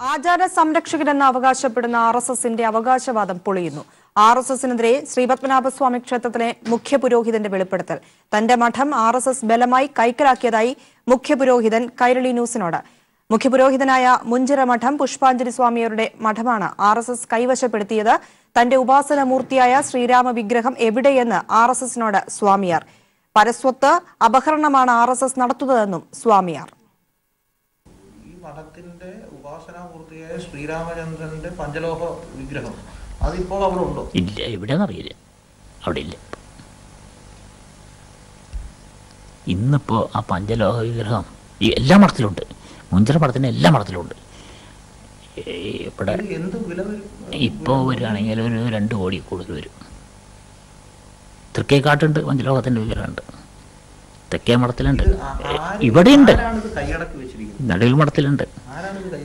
ആചാര സംരക്ഷകരെന്ന് അവകാശപ്പെടുന്ന R S എസിന്റെ അവകാശവാദം പൊളിയുന്നു. ആർ എസ് എസിനെതിരെ ശ്രീപത്മനാഭസ്വാമി ക്ഷേത്രത്തിലെ മുഖ്യപുരോഹിതന്റെ വെളിപ്പെടുത്തൽ. തന്റെ മഠം ആർ എസ് എസ് ബലമായി കൈക്കലാക്കിയതായി മുഖ്യപുരോഹിതൻ കൈരളി ന്യൂസിനോട്. മുഖ്യപുരോഹിതനായ മുഞ്ചിറ മഠം പുഷ്പാഞ്ജലി സ്വാമിയരുടെ മഠമാണ് ആർ എസ് എസ് കൈവശപ്പെടുത്തിയത്. തന്റെ ഉപാസന മൂർത്തിയായ ശ്രീരാമ വിഗ്രഹം എവിടെയെന്ന് ആർ എസ് എസിനോട് സ്വാമിയാർ. പരസ്വത്ത് അപഹരണമാണ് ആർ എസ് എസ് നടത്തുന്നതെന്നും സ്വാമിയാർ. മഠത്തിന്റെ ഉപാസനാമൂർത്തിയായ ശ്രീരാമചന്ദ്രന്റെ പഞ്ചലോഹ വിഗ്രഹം. അതിപ്പോൾ അവിടെ ഉണ്ടോ ഇല്ല എവിടെയെന്നറിയില്ല അവിടെ ഇല്ല ഇന്നിപ്പോൾ ആ പഞ്ചലോഹ വിഗ്രഹം ഈ എല്ലാ മഠത്തിലുണ്ട്. മുഞ്ചിറ മഠത്തിന് എല്ലാ മഠത്തിലുണ്ട്. ഇവിടെ ഇപ്പോൾ വരികയാണെങ്കിൽ ഒരു രണ്ട് കോടി കൂടുതൽ വരും. തൃക്കേക്കാട്ടുണ്ട് പഞ്ചലോഹത്തിന്റെ വിഗ്രഹമുണ്ട്. തെക്കേ മഠത്തിലുണ്ട്. ഇവിടെയുണ്ട്. നടുവിൽ മഠത്തിലുണ്ട്.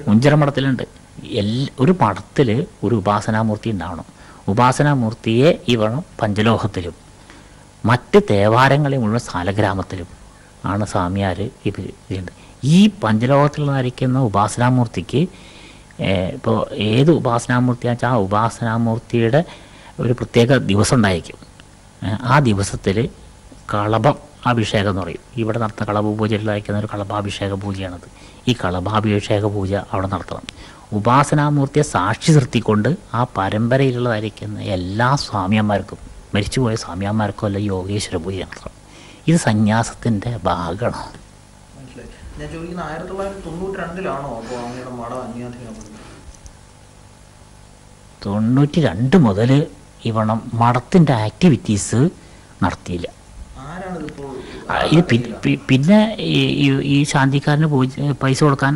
മുഞ്ചിറ മഠത്തിലുണ്ട്. എല്ലാ ഒരു മഠത്തിൽ ഒരു ഉപാസനാമൂർത്തി ഉണ്ടാവണം. ഉപാസനാമൂർത്തിയെ ഇവണം പഞ്ചലോഹത്തിലും മറ്റ് തേവാരങ്ങളെ മുഴുവൻ സാലഗ്രാമത്തിലും ആണ് സ്വാമിയാർ ഇത് ചെയ്യേണ്ടത് ഈ പഞ്ചലോകത്തിൽ നിന്നായിരിക്കുന്ന ഉപാസനാമൂർത്തിക്ക് ഇപ്പോൾ ഏത് ഉപാസനാമൂർത്തിയാണെന്ന് വെച്ചാൽ ആ ഉപാസനാമൂർത്തിയുടെ ഒരു പ്രത്യേക ദിവസം ഉണ്ടായിരിക്കും. ആ ദിവസത്തിൽ കളഭം അഭിഷേകം എന്ന് പറയും. ഇവിടെ നടത്തുന്ന കളഭ പൂജയിൽ അയക്കുന്ന ഒരു കളഭാഭിഷേക പൂജയാണത്. ഈ കളഭാഭിഷേക പൂജ അവിടെ നടത്തണം. ഉപാസനാമൂർത്തിയെ സാക്ഷി നിർത്തിക്കൊണ്ട് ആ പരമ്പരയിലുള്ളതായിരിക്കുന്ന എല്ലാ സ്വാമിയന്മാർക്കും മരിച്ചുപോയ സ്വാമിയന്മാർക്കും അല്ല യോഗേശ്വര പൂജ നടത്തണം. ഇത് സന്യാസത്തിന്റെ ഭാഗമാണ്. ഞാൻ ചോദിക്കുന്ന ആയിരത്തി തൊള്ളായിരത്തി തൊണ്ണൂറ്റി രണ്ടിലാണോ അപ്പോൾ അങ്ങയുടെ മഠം തൊണ്ണൂറ്റി രണ്ട് മുതൽ ഇവണം മഠത്തിന്റെ ആക്ടിവിറ്റീസ് നടത്തിയില്ല. ഇത് പിന്നെ ഈ ശാന്തിക്കാരന് പോയി പൈസ കൊടുക്കാൻ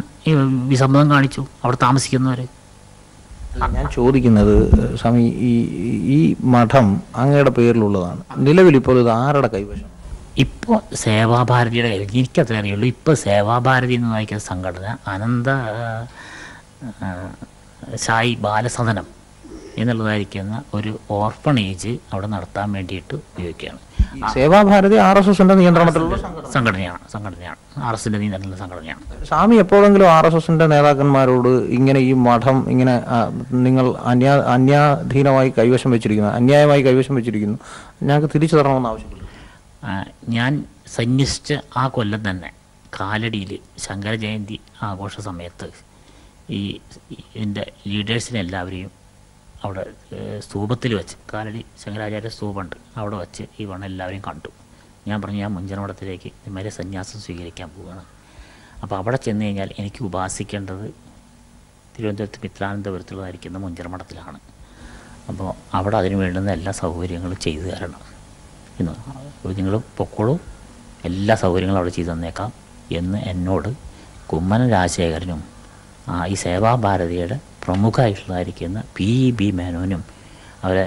വിസമ്മതം കാണിച്ചു. അവിടെ താമസിക്കുന്നവര്. ഞാൻ ചോദിക്കുന്നത് സ്വാമി ഈ ഈ മഠം അങ്ങയുടെ പേരിലുള്ളതാണ്. നിലവിൽ ഇപ്പോൾ ഇത് ആരുടെ കൈവശം? ഇപ്പോൾ സേവാഭാരതിയുടെ കയ്യിൽ എനിക്കത്രേ അറിയുള്ളൂ. ഇപ്പോൾ സേവാഭാരതി എന്ന് വായിക്കുന്ന സംഘടന അനന്ത സായി ബാലസദനം എന്നുള്ളതായിരിക്കുന്ന ഒരു ഓർഫണേജ് അവിടെ നടത്താൻ വേണ്ടിയിട്ട് ഉപയോഗിക്കുകയാണ്. സേവാഭാരതി ആർ എസ് എസിന്റെ നിയന്ത്രണത്തിലുള്ള സംഘടനയാണ് സംഘടനയാണ്. ആർ എസിന്റെ നിയന്ത്രണത്തിലുള്ള സംഘടനയാണ്. സ്വാമി എപ്പോഴെങ്കിലും ആർ എസ് എസിന്റെ നേതാക്കന്മാരോട് ഇങ്ങനെ ഈ മഠം ഇങ്ങനെ നിങ്ങൾ അന്യാ അന്യാധീനമായി കൈവശം വെച്ചിരിക്കുന്നു അന്യായമായി കൈവശം വെച്ചിരിക്കുന്നു ഞങ്ങൾക്ക് തിരിച്ചു തരണമെന്ന് ആവശ്യപ്പെട്ടു. ഞാൻ സന്യസിച്ച ആ കൊല്ലം തന്നെ കാലടിയിൽ ശങ്കര ജയന്തി ആഘോഷ സമയത്ത് ഈ ഇതിന്റെ ലീഡേഴ്സിനെ എല്ലാവരെയും അവിടെ സ്തൂപത്തിൽ വെച്ച് കാലടി ശങ്കരാചാര്യ സ്തൂപമുണ്ട്. അവിടെ വെച്ച് ഈ വണ്ണം എല്ലാവരെയും കണ്ടു. ഞാൻ പറഞ്ഞു ഞാൻ മുഞ്ചനോടത്തിലേക്ക് ഇതുമാതിരി സന്യാസം സ്വീകരിക്കാൻ പോവുകയാണ് അപ്പോൾ അവിടെ ചെന്ന് കഴിഞ്ഞാൽ എനിക്ക് ഉപാസിക്കേണ്ടത് തിരുവനന്തപുരത്ത് മിത്രാനന്തപുരത്തുള്ളതായിരിക്കുന്ന മുഞ്ചനമഠത്തിലാണ്. അപ്പോൾ അവിടെ അതിന് വേണ്ടുന്ന എല്ലാ സൗകര്യങ്ങളും ചെയ്തു തരണം എന്ന്. നിങ്ങൾ പൊക്കോളൂ എല്ലാ സൗകര്യങ്ങളും അവിടെ ചെയ്തു തന്നേക്കാം എന്ന് എന്നോട് കുമ്മനം രാജശേഖരനും ഈ സേവാഭാരതിയുടെ പ്രമുഖമായിട്ടുള്ളതായിരിക്കുന്ന പി ഇ ബി മേനോനും അവരെ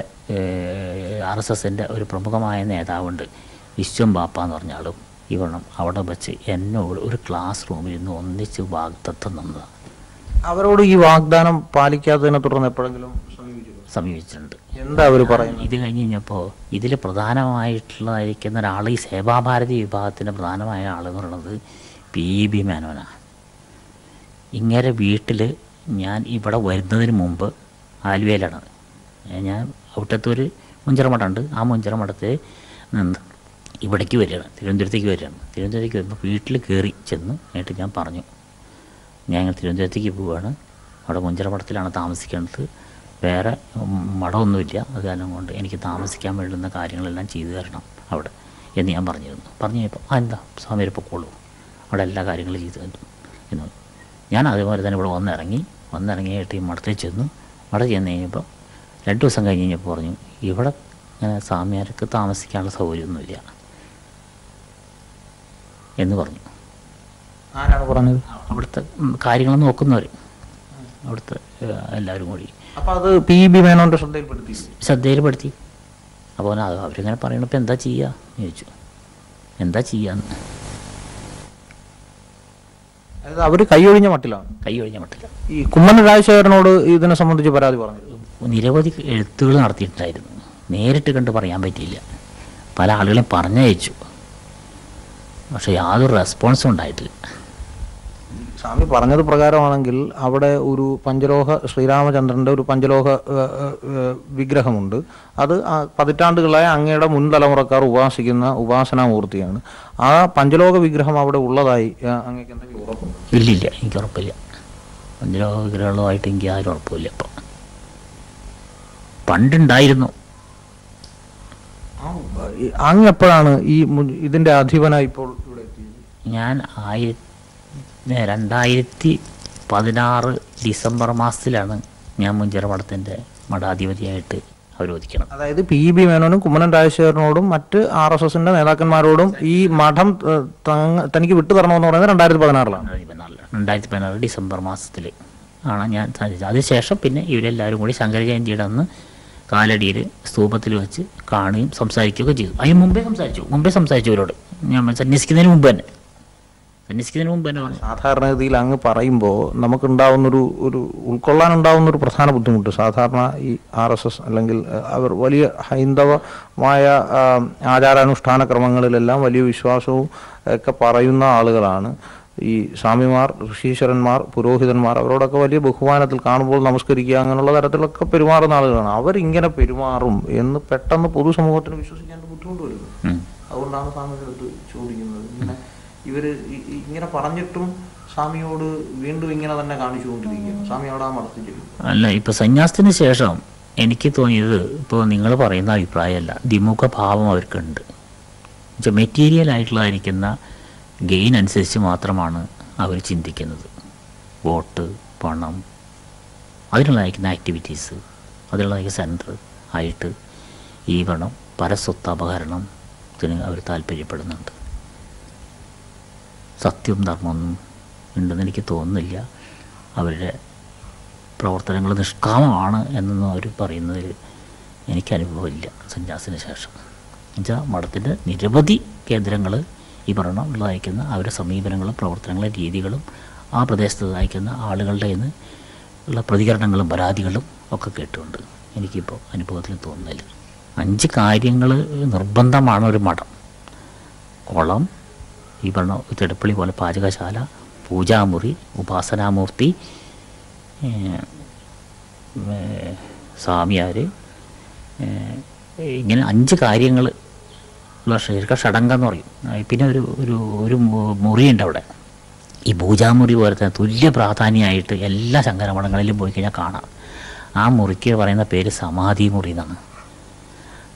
ആർ എസ് എസിന്റെ ഒരു പ്രമുഖമായ നേതാവുണ്ട്. വിശ്വം ബാപ്പ എന്ന് പറഞ്ഞ ആളും ഇവണ്ണം അവിടെ വെച്ച് എന്നോട് ഒരു ക്ലാസ് റൂമിൽ നിന്ന് ഒന്നിച്ച് വാഗ്ദത്തം തന്നതാണ് അവരോട് ഈ വാഗ്ദാനം പാലിക്കാത്തതിനെ തുടർന്ന് എപ്പോഴെങ്കിലും സമീപിച്ചിട്ടുണ്ട്. എന്താ അവർ പറയുന്നത്? ഇത് കഴിഞ്ഞ് കഴിഞ്ഞപ്പോൾ ഇതിൽ പ്രധാനമായിട്ടുള്ളതായിരിക്കുന്ന ഒരാൾ ഈ സേവാഭാരതി വിഭാഗത്തിന്റെ പ്രധാനമായ ആളെന്ന് പറയുന്നത് പി ഇ ബി മേനോനാണ്. ഇങ്ങനെ വീട്ടിൽ ഞാൻ ഇവിടെ വരുന്നതിന് മുമ്പ് ആലുവയിലാണ്. ഞാൻ ഔട്ടത്തൊരു മുഞ്ചിറമഠമുണ്ട്. ആ മുഞ്ചറമടത്ത് നിന്ന് ഇവിടേക്ക് വരികയാണ്. തിരുവനന്തപുരത്തേക്ക് വരികയാണ്. തിരുവനന്തപുരത്തേക്ക് വരുമ്പോൾ വീട്ടിൽ കയറി ചെന്ന് എന്നിട്ട് ഞാൻ പറഞ്ഞു. ഞാൻ തിരുവനന്തപുരത്തേക്ക് പോവുകയാണ് അവിടെ മുഞ്ചിറമഠത്തിലാണ് താമസിക്കേണ്ടത്. വേറെ മടമൊന്നുമില്ല അത് കാരണം കൊണ്ട് എനിക്ക് താമസിക്കാൻ വേണ്ടുന്ന കാര്യങ്ങളെല്ലാം ചെയ്തു തരണം അവിടെ എന്ന് ഞാൻ പറഞ്ഞിരുന്നു. പറഞ്ഞു കഴിഞ്ഞപ്പോൾ ആ എന്താ? സ്വാമി ഒരു പൊക്കോളൂ. അവിടെ എല്ലാ കാര്യങ്ങളും ചെയ്തു തരും. എന്ന്. ഞാൻ അതേപോലെ തന്നെ ഇവിടെ വന്നിറങ്ങി വന്നിറങ്ങിയിട്ട് ഈ മഠത്തിൽ ചെന്നു. അവിടെ ചെന്ന് കഴിഞ്ഞപ്പോൾ രണ്ട് ദിവസം കഴിഞ്ഞ് കഴിഞ്ഞപ്പോൾ പറഞ്ഞു ഇവിടെ ഇങ്ങനെ സ്വാമിയാർക്ക് താമസിക്കാനുള്ള സൗകര്യമൊന്നുമില്ല. എന്ന് പറഞ്ഞു. ആരാണ് പറഞ്ഞത്? അവിടുത്തെ കാര്യങ്ങൾ നോക്കുന്നവർ. അവിടുത്തെ എല്ലാവരും കൂടി. അപ്പോൾ അത് പി ബി മേനോന്റെ ശ്രദ്ധയിൽപ്പെടുത്തി. ശ്രദ്ധയിൽപ്പെടുത്തി. അപ്പോൾ അത് അവരിങ്ങനെ പറയണപ്പോൾ എന്താ ചെയ്യുക എന്ന് ചോദിച്ചു. എന്താ ചെയ്യാന്ന്? അതായത് അവർ കൈയൊഴിഞ്ഞ മട്ടിലാണ്. കൈ ഒഴിഞ്ഞ മട്ടില്ല ഈ കുമ്മൻ രാജശേഖരനോട് ഇതിനെ സംബന്ധിച്ച് പരാതി പറഞ്ഞു നിരവധി എഴുത്തുകൾ നടത്തിയിട്ടുണ്ടായിരുന്നു. നേരിട്ട് കണ്ട് പറയാൻ പറ്റിയില്ല. പല ആളുകളെയും പറഞ്ഞയച്ചു. പക്ഷെ യാതൊരു റെസ്പോൺസും ഉണ്ടായിട്ടില്ല. സ്വാമി പറഞ്ഞത് പ്രകാരമാണെങ്കിൽ അവിടെ ഒരു പഞ്ചലോഹ ശ്രീരാമചന്ദ്രന്റെ ഒരു പഞ്ചലോഹ വിഗ്രഹമുണ്ട്. അത് പതിറ്റാണ്ടുകളായി അങ്ങയുടെ മുൻ തലമുറക്കാർ ഉപാസിക്കുന്ന ഉപാസനാമൂർത്തിയാണ്. ആ പഞ്ചലോക വിഗ്രഹം അവിടെ ഉള്ളതായി അങ്ങേക്ക് എന്തെങ്കിലും ഉറപ്പുണ്ട്? ഇല്ലില്ല എനിക്ക് ഉറപ്പില്ല. പഞ്ചലോക വിഗ്രഹങ്ങളുമായിട്ട് എനിക്ക് ആരും ഉറപ്പില്ല ഇപ്പം. പണ്ടുണ്ടായിരുന്നു. അങ്ങ് എപ്പോഴാണ് ഈ ഇതിന്റെ ഇതിന്റെ അധിപനായി ഇപ്പോൾ ഇവിടെ എത്തിയത്? ഞാൻ ആയിര ഏ, രണ്ടായിരത്തി പതിനാറ് ഡിസംബർ മാസത്തിലാണ് ഞാൻ മുഞ്ചിറ മഠത്തിന്റെ മഠാധിപതിയായിട്ട് അവരോധിക്കണം അതായത് പി ബി മേനോനും കുമ്മനം രാജശേഖരനോടും മറ്റ് ആർ എസ് എസിന്റെ നേതാക്കന്മാരോടും ഈ മഠം തനിക്ക് വിട്ടു തരണമെന്ന് പറയുന്നത് രണ്ടായിരത്തി പതിനാറിലാണ് രണ്ടായിരത്തി പതിനാറ് ഡിസംബർ മാസത്തിൽ ആണ് ഞാൻ സാധിച്ചത്. അതിനുശേഷം പിന്നെ ഇവരെല്ലാവരും കൂടി ശങ്കര ജയന്തിയുടെ അന്ന് കാലടിയിൽ സ്തൂപത്തിൽ വെച്ച് കാണുകയും സംസാരിക്കുകയൊക്കെ ചെയ്തു. അതിന് മുമ്പേ സംസാരിച്ചു. മുമ്പേ സംസാരിച്ചു ഇവരോട്. ഞാൻ സന്യസിക്കുന്നതിന് മുമ്പ് തന്നെ. സന്യസിക്കുന്നതിന് മുമ്പ് തന്നെ പറഞ്ഞു. സാധാരണഗതിയിൽ അങ്ങ് പറയുമ്പോൾ നമുക്കുണ്ടാവുന്നൊരു ഒരു ഉൾക്കൊള്ളാനുണ്ടാവുന്ന ഒരു പ്രധാന ബുദ്ധിമുട്ട്. സാധാരണ ഈ ആർ എസ് എസ് അല്ലെങ്കിൽ അവർ വലിയ ഹൈന്ദവമായ ആചാരാനുഷ്ഠാന ക്രമങ്ങളിലെല്ലാം വലിയ വിശ്വാസവും ഒക്കെ പറയുന്ന ആളുകളാണ്. ഈ സ്വാമിമാർ ഋഷീശ്വരന്മാർ പുരോഹിതന്മാർ അവരോടൊക്കെ വലിയ ബഹുമാനത്തിൽ കാണുമ്പോൾ നമസ്കരിക്കുക അങ്ങനെയുള്ള തരത്തിലൊക്കെ പെരുമാറുന്ന ആളുകളാണ്. അവരിങ്ങനെ പെരുമാറും എന്ന് പെട്ടെന്ന് പൊതുസമൂഹത്തിന് വിശ്വസിക്കാൻ ബുദ്ധിമുട്ട് വരുന്നു. ഉം. അതുകൊണ്ടാണ് സ്വാമികളെടുത്ത് ചോദിക്കുന്നത്. ഇങ്ങനെ ഇവർ ഇ- ഇ- ഇങ്ങനെ പറഞ്ഞിട്ടും സ്വാമിയോട് വീണ്ടും ഇങ്ങനെ തന്നെ കാണിച്ചുകൊണ്ടിരിക്കുകയാണ്. സ്വാമി അവിടെ ആ മടത്തിച്ചിരിക്കും അല്ല ഇപ്പൊ സന്യാസത്തിന് ശേഷം എനിക്ക് തോന്നിയത് ഇപ്പോൾ നിങ്ങൾ പറയുന്ന അഭിപ്രായമല്ല. ദ്വിമുഖ ഭാവം അവർക്കുണ്ട്. എന്നുവെച്ചാൽ മെറ്റീരിയൽ ആയിട്ടുള്ളതായിരിക്കുന്ന ഗെയിൻ അനുസരിച്ച് മാത്രമാണ് അവർ ചിന്തിക്കുന്നത്. വോട്ട് പണം അതിനുള്ളതായിരിക്കുന്ന ആക്ടിവിറ്റീസ് അതിനുള്ളതായിരിക്കുന്ന സെന്റർ ആയിട്ട് ഈ പണം പരസ്വത്ത് അപകരണത്തിന് അവർ താല്പര്യപ്പെടുന്നുണ്ട്. സത്യവും ധർമ്മമൊന്നും ഉണ്ടെന്ന് എനിക്ക് തോന്നുന്നില്ല. അവരുടെ പ്രവർത്തനങ്ങൾ നിഷ്കാമമാണ് എന്നൊന്നും അവർ പറയുന്നതിൽ എനിക്ക് അനുഭവമില്ല. സന്യാസിന് ശേഷം. എന്നുവെച്ചാൽ മഠത്തിന്റെ നിരവധി കേന്ദ്രങ്ങൾ ഈ പറഞ്ഞ ഉള്ളതായിരിക്കുന്ന അവരുടെ സമീപനങ്ങളും പ്രവർത്തനങ്ങളും രീതികളും ആ പ്രദേശത്ത് അയക്കുന്ന ആളുകളുടെ നിന്ന് ഉള്ള പ്രതികരണങ്ങളും പരാതികളും ഒക്കെ കേട്ടുകൊണ്ട് എനിക്കിപ്പോൾ അനുഭവത്തിൽ തോന്നുന്നില്ല. അഞ്ച് കാര്യങ്ങൾ നിർബന്ധമാണ് ഒരു മഠം. കുളം ഈ പറഞ്ഞ തിടപ്പള്ളി പോലെ പാചകശാല പൂജാമുറി ഉപാസനാമൂർത്തി സ്വാമിയാർ ഇങ്ങനെ അഞ്ച് കാര്യങ്ങൾ ഉള്ള ശരിക്കും ഷടങ്കം എന്ന് പറയും. പിന്നെ ഒരു ഒരു ഒരു മുറിയുണ്ട് അവിടെ. ഈ പൂജാമുറി പോലെ തന്നെ തുല്യ പ്രാധാന്യമായിട്ട് എല്ലാ ശങ്കരമഠങ്ങളിലും പോയി കഴിഞ്ഞാൽ കാണാം. ആ മുറിക്ക് പറയുന്ന പേര് സമാധി മുറി എന്നാണ്.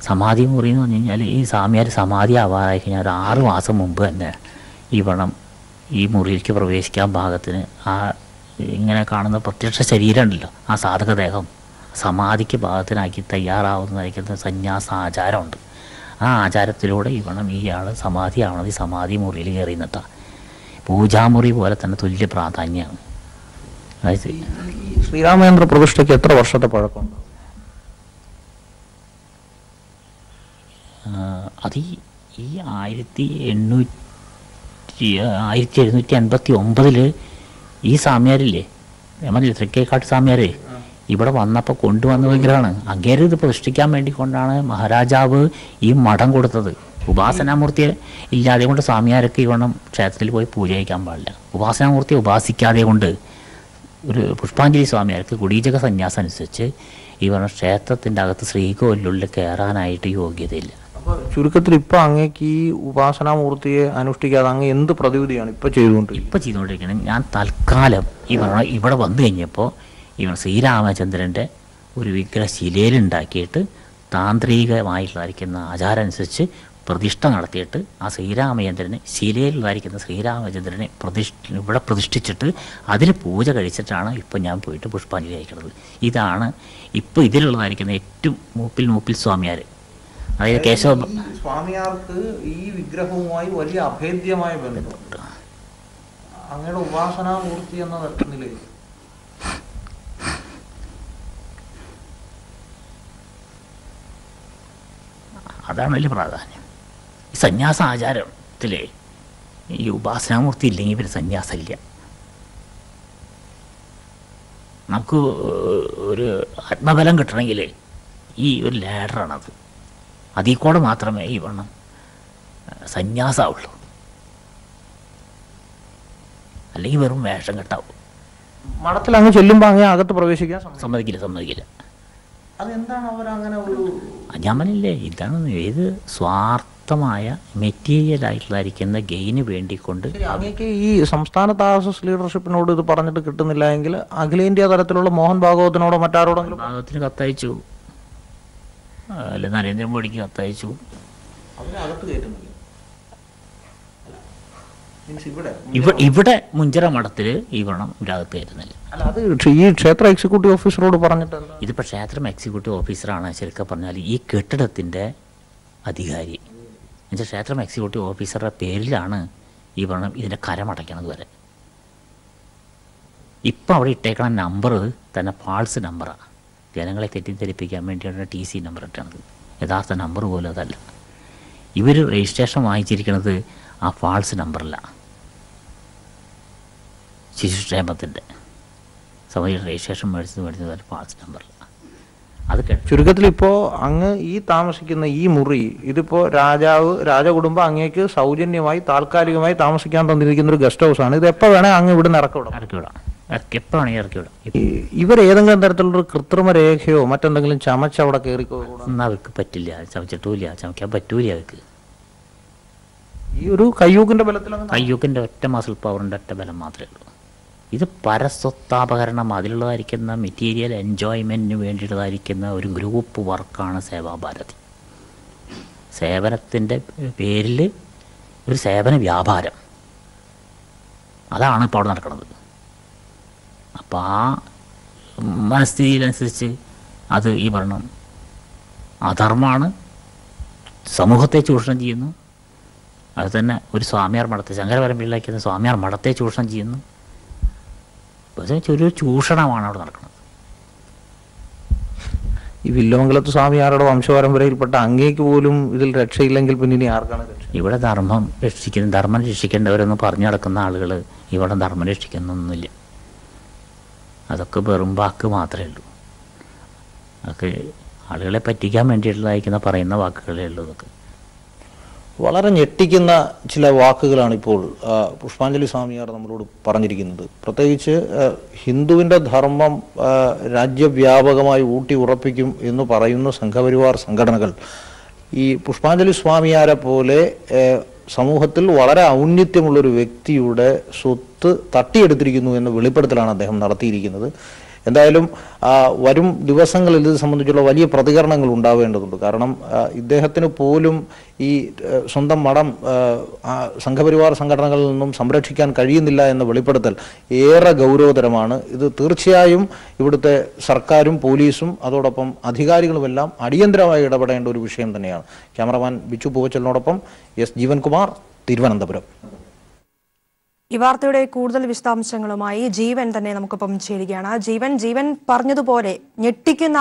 സമാധി മുറി എന്ന് പറഞ്ഞു കഴിഞ്ഞാൽ ഈ സ്വാമിയാർ സമാധി ആവാറായി കഴിഞ്ഞാൽ ഒരു ആറ് മാസം മുമ്പ് തന്നെ ഈ പണം ഈ മുറിയിലേക്ക് പ്രവേശിക്കാൻ ഭാഗത്തിന് ആ ഇങ്ങനെ കാണുന്ന പ്രത്യക്ഷ ശരീരം ഉണ്ടല്ലോ ആ സാധകദേഹം. സമാധിക്ക് ഭാഗത്തിനാക്കി തയ്യാറാവുന്നതായിരിക്കുന്ന സന്യാസ ആചാരമുണ്ട് ആ ആചാരത്തിലൂടെ ഇവണം ഇയാൾ സമാധി ആവണത് ഈ സമാധി മുറിയിൽ കയറി നിന്നിട്ടാണ് പൂജാമുറി പോലെ തന്നെ തുല്യ പ്രാധാന്യമാണ്. ശ്രീരാമചന്ദ്ര പ്രതിഷ്ഠയ്ക്ക് എത്ര വർഷത്തെ പഴക്കമുണ്ട്? അത് ഈ ആയിരത്തി എണ്ണൂറ്റി ആയിരത്തി എഴുന്നൂറ്റി അൻപത്തി ഒമ്പതിൽ ഈ ഞാൻ പറഞ്ഞില്ലേ തൃക്കേക്കാട്ട് സ്വാമിയാര്. ഇവിടെ വന്നപ്പോൾ കൊണ്ടുവന്ന വിഗ്രഹമാണ്. അങ്ങേര് ഇത് പ്രതിഷ്ഠിക്കാൻ വേണ്ടി കൊണ്ടാണ് മഹാരാജാവ് ഈ മഠം കൊടുത്തത്. ഉപാസനാമൂർത്തിയെ ഇല്ലാതെ കൊണ്ട് സ്വാമിയാരൊക്കെ ഈ വണ്ണം ക്ഷേത്രത്തിൽ പോയി പൂജ കഴിക്കാൻ പാടില്ല. ഉപാസനാമൂർത്തിയെ ഉപാസിക്കാതെ കൊണ്ട് ഒരു പുഷ്പാഞ്ജലി സ്വാമിയാർക്ക് കുടീചക സന്യാസം അനുസരിച്ച് ഈ പറഞ്ഞ ക്ഷേത്രത്തിന്റെ അകത്ത് ശ്രീകോവിലുള്ളിൽ കയറാനായിട്ട് യോഗ്യതയില്ല. ചുരുക്കത്തിൽ ഇപ്പൊ അങ്ങേക്ക് ഈ ഉപാസനാമൂർത്തിയെ അനുഷ്ഠിക്കാതെ അങ്ങ് എന്ത് പ്രതിവിധിയാണ് ഇപ്പൊ ചെയ്തുകൊണ്ടിരിക്കുന്നത്? ഇപ്പൊ ചെയ്തുകൊണ്ടിരിക്കുന്നത് ഞാൻ തൽക്കാലം ഈ പറഞ്ഞ ഇവിടെ വന്നു കഴിഞ്ഞപ്പോൾ ഇവൻ ശ്രീരാമചന്ദ്രന്റെ ഒരു വിഗ്രഹ ശിലയിലുണ്ടാക്കിയിട്ട് താന്ത്രികമായിട്ടുള്ളതായിരിക്കുന്ന ആചാരം അനുസരിച്ച് പ്രതിഷ്ഠ നടത്തിയിട്ട് ആ ശ്രീരാമചന്ദ്രനെ ശിലയിലുള്ളതായിരിക്കുന്ന ശ്രീരാമചന്ദ്രനെ പ്രതിഷ്ഠ ഇവിടെ പ്രതിഷ്ഠിച്ചിട്ട് അതിന് പൂജ കഴിച്ചിട്ടാണ് ഇപ്പം ഞാൻ പോയിട്ട് പുഷ്പാഞ്ജലി അയക്കുന്നത് ഇതാണ് ഇപ്പോൾ ഇതിലുള്ളതായിരിക്കുന്ന ഏറ്റവും മൂപ്പിൽ മൂപ്പിൽ സ്വാമിയാർ അതായത് കേശവ സ്വാമിയാർക്ക് ഈ വിഗ്രഹവുമായി വലിയ അഭേദ്യമായ ബന്ധമുണ്ട് അങ്ങയുടെ ഉപാസനാമൂർത്തി എന്ന നിലയിൽ. അതാണ് വലിയ പ്രാധാന്യം. ഈ സന്യാസ ആചാരത്തിൽ ഈ ഉപാസനാമൂർത്തി ഇല്ലെങ്കിൽ പിന്നെ സന്യാസമില്ല. നമുക്ക് ഒരു ആത്മബലം കിട്ടണമെങ്കിൽ ഈ ഒരു ലാഡറാണത്. അതിൽ കൂടെ മാത്രമേ ഈ വണ്ണം സന്യാസമുള്ളൂ അല്ലെങ്കിൽ വെറും വേഷം കെട്ടാവും. മഠത്തിൽ അങ്ങ് ചെല്ലുമ്പോൾ അങ്ങനെ അകത്ത് പ്രവേശിക്കാൻ സമ്മതിക്കും. സമ്മതിക്കില്ല സമ്മതിക്കില്ല. അതെന്താണ് അവർ അങ്ങനെ ഒരു ഞാൻ പറഞ്ഞില്ലേ ഇതാണ് ഏത് സ്വാർത്ഥമായ മെറ്റീരിയൽ ആയിട്ടുള്ളതായിരിക്കുന്ന ഗെയിന് വേണ്ടിക്കൊണ്ട് കൊണ്ട് അങ്ങേക്ക് ഈ സംസ്ഥാന എസ് ലീഡർഷിപ്പിനോട് ഇത് പറഞ്ഞിട്ട് കിട്ടുന്നില്ല എങ്കിൽ അഖിലേന്ത്യാ തലത്തിലുള്ള മോഹൻ ഭാഗവതിനോടോ മറ്റാരോടെങ്കിലും ഭാഗവത്തിന് കത്തയച്ചു. അല്ല നരേന്ദ്രമോദിക്ക് കത്തയച്ചു ഇവിടെ ഇവ ഇവിടെ മുഞ്ചിറ മഠത്തിൽ ഈ കയറ്റുന്നില്ല. അല്ല അത് ഈ ക്ഷേത്ര എക്സിക്യൂട്ടീവ് ഓഫീസറോട് പറഞ്ഞിട്ട് ഇതിപ്പോ ഇതിപ്പോൾ ക്ഷേത്രം എക്സിക്യൂട്ടീവ് ഓഫീസറാണ് ശരിക്കും പറഞ്ഞാൽ ഈ കെട്ടിടത്തിന്റെ അധികാരി. എന്നുവെച്ചാൽ ക്ഷേത്രം എക്സിക്യൂട്ടീവ് ഓഫീസറുടെ പേരിലാണ് ഈ വണം ഇതിന്റെ കരമടയ്ക്കണത് വരെ. ഇപ്പം അവിടെ ഇട്ടേക്കണ നമ്പർ തന്നെ ഫാൾസ് നമ്പറാണ് ജനങ്ങളെ തെറ്റിദ്ധരിപ്പിക്കാൻ വേണ്ടിയുള്ള ടി സി നമ്പർ ഇട്ടണത് യഥാർത്ഥ നമ്പർ പോലും അതല്ല. ഇവർ രജിസ്ട്രേഷൻ വാങ്ങിച്ചിരിക്കുന്നത് ആ ഫാൾസ് നമ്പറല്ല ശിശുക്ഷേമത്തിന്റെ സമയം രജിസ്ട്രേഷൻ മേടിച്ചത് മേടിച്ചത് ഫാൾസ് നമ്പറല്ല അത് ചുരുക്കത്തിൽ ഇപ്പോൾ അങ്ങ് ഈ താമസിക്കുന്ന ഈ മുറി ഇതിപ്പോൾ രാജാവ് രാജകുടുംബം അങ്ങേക്ക് സൗജന്യമായി താൽക്കാലികമായി താമസിക്കാൻ തന്നിരിക്കുന്ന ഒരു ഗസ്റ്റ് ഹൗസ് ആണ് ഇത് എപ്പോൾ വേണേൽ അങ്ങ് ഇവിടുന്ന് ഇറക്കി വിടാം. ഇറക്കി വിടാം. വേണമെങ്കിൽ ഇറക്കി വിടാം ഇവർ ഏതെങ്കിലും തരത്തിലുള്ള കൃത്രിമ രേഖയോ മറ്റെന്തെങ്കിലും ചമച്ച അവിടെ കയറി അവർക്ക് പറ്റില്ല. ചമച്ചിട്ടൂല ചമയ്ക്കാൻ പറ്റൂല അവർക്ക്. ഈ ഒരു കയ്യൂക്കിന്റെ ബലത്തിൽ കയ്യൂക്കിന്റെ ഒറ്റ മസിൽ പവറിന്റെ ഒറ്റ ബലം മാത്രമേ ഉള്ളൂ. ഇത് പരസ്വത്താപകരണം അതിലുള്ളതായിരിക്കുന്ന മെറ്റീരിയൽ എൻജോയ്മെന്റിന് വേണ്ടിയിട്ടുള്ളതായിരിക്കുന്ന ഒരു ഗ്രൂപ്പ് വർക്കാണ് സേവാഭാരതി സേവനത്തിന്റെ പേരിൽ ഒരു സേവന വ്യാപാരം. അതാണ് ഇപ്പോൾ അവിടെ നടക്കുന്നത്. അപ്പോൾ ആ മനസ്ഥിതിയിലനുസരിച്ച് അത് ഈ പറഞ്ഞ അധർമ്മമാണ് സമൂഹത്തെ ചൂഷണം ചെയ്യുന്നു. അത് തന്നെ ഒരു സ്വാമിയാർ മഠത്തെ ശങ്കരപരമ്പരയിലേക്കുന്ന സ്വാമിയാർ മഠത്തെ ചൂഷണം ചെയ്യുന്നു. പക്ഷേ ഒരു ചൂഷണമാണ് അവിടെ നടക്കുന്നത്. ഈ വില്ലോങ്കലത്ത് സ്വാമിയാരുടെ വംശപരമ്പരയിൽപ്പെട്ട അങ്ങേക്ക് പോലും ഇതിൽ രക്ഷയില്ലെങ്കിൽ പിന്നെ ഇനി ആർക്കാണ് രക്ഷ? ഇവിടെ ധർമ്മം രക്ഷിക്കുന്ന ധർമ്മം രക്ഷിക്കേണ്ടവരെന്ന് പറഞ്ഞു നടക്കുന്ന ആളുകൾ ഇവിടെ ധർമ്മം രക്ഷിക്കുന്നൊന്നുമില്ല. അതൊക്കെ വെറും വാക്ക് മാത്രമേ ഉള്ളൂ. അതൊക്കെ ആളുകളെ പറ്റിക്കാൻ വേണ്ടിയിട്ടുള്ളതായിരിക്കുന്ന പറയുന്ന വാക്കുകളേ ഉള്ളൂ അതൊക്കെ വളരെ ഞെട്ടിക്കുന്ന ചില വാക്കുകളാണ് ഇപ്പോൾ പുഷ്പാഞ്ജലി സ്വാമിയാർ നമ്മളോട് പറഞ്ഞിരിക്കുന്നത്. പ്രത്യേകിച്ച് ഹിന്ദുവിന്റെ ധർമ്മം രാജ്യവ്യാപകമായി ഊട്ടി ഉറപ്പിക്കും എന്ന് പറയുന്ന സംഘപരിവാർ സംഘടനകൾ ഈ പുഷ്പാഞ്ജലി സ്വാമിയാരെ പോലെ സമൂഹത്തിൽ വളരെ ഔന്നിത്യമുള്ളൊരു വ്യക്തിയുടെ സ്വത്ത് തട്ടിയെടുത്തിരിക്കുന്നു എന്ന വെളിപ്പെടുത്തലാണ് അദ്ദേഹം നടത്തിയിരിക്കുന്നത്. എന്തായാലും വരും ദിവസങ്ങളിൽ ഇത് സംബന്ധിച്ചുള്ള വലിയ പ്രതികരണങ്ങൾ ഉണ്ടാവേണ്ടതുണ്ട്. കാരണം ഇദ്ദേഹത്തിന് പോലും ഈ സ്വന്തം മഠം സംഘപരിവാർ സംഘടനകളിൽ നിന്നും സംരക്ഷിക്കാൻ കഴിയുന്നില്ല എന്ന വെളിപ്പെടുത്തൽ ഏറെ ഗൗരവതരമാണ്. ഇത് തീർച്ചയായും ഇവിടുത്തെ സർക്കാരും പോലീസും അതോടൊപ്പം അധികാരികളുമെല്ലാം അടിയന്തരമായി ഇടപെടേണ്ട ഒരു വിഷയം തന്നെയാണ്. ക്യാമറമാൻ ബിച്ചു പൂവച്ചലിനോടൊപ്പം എസ് ജീവൻകുമാർ തിരുവനന്തപുരം. ഈ വാർത്തയുടെ കൂടുതൽ വിശദാംശങ്ങളുമായി ജീവൻ തന്നെ നമുക്കൊപ്പം ചേരുകയാണ്. ജീവൻ ജീവൻ പറഞ്ഞതുപോലെ ഞെട്ടിക്കുന്ന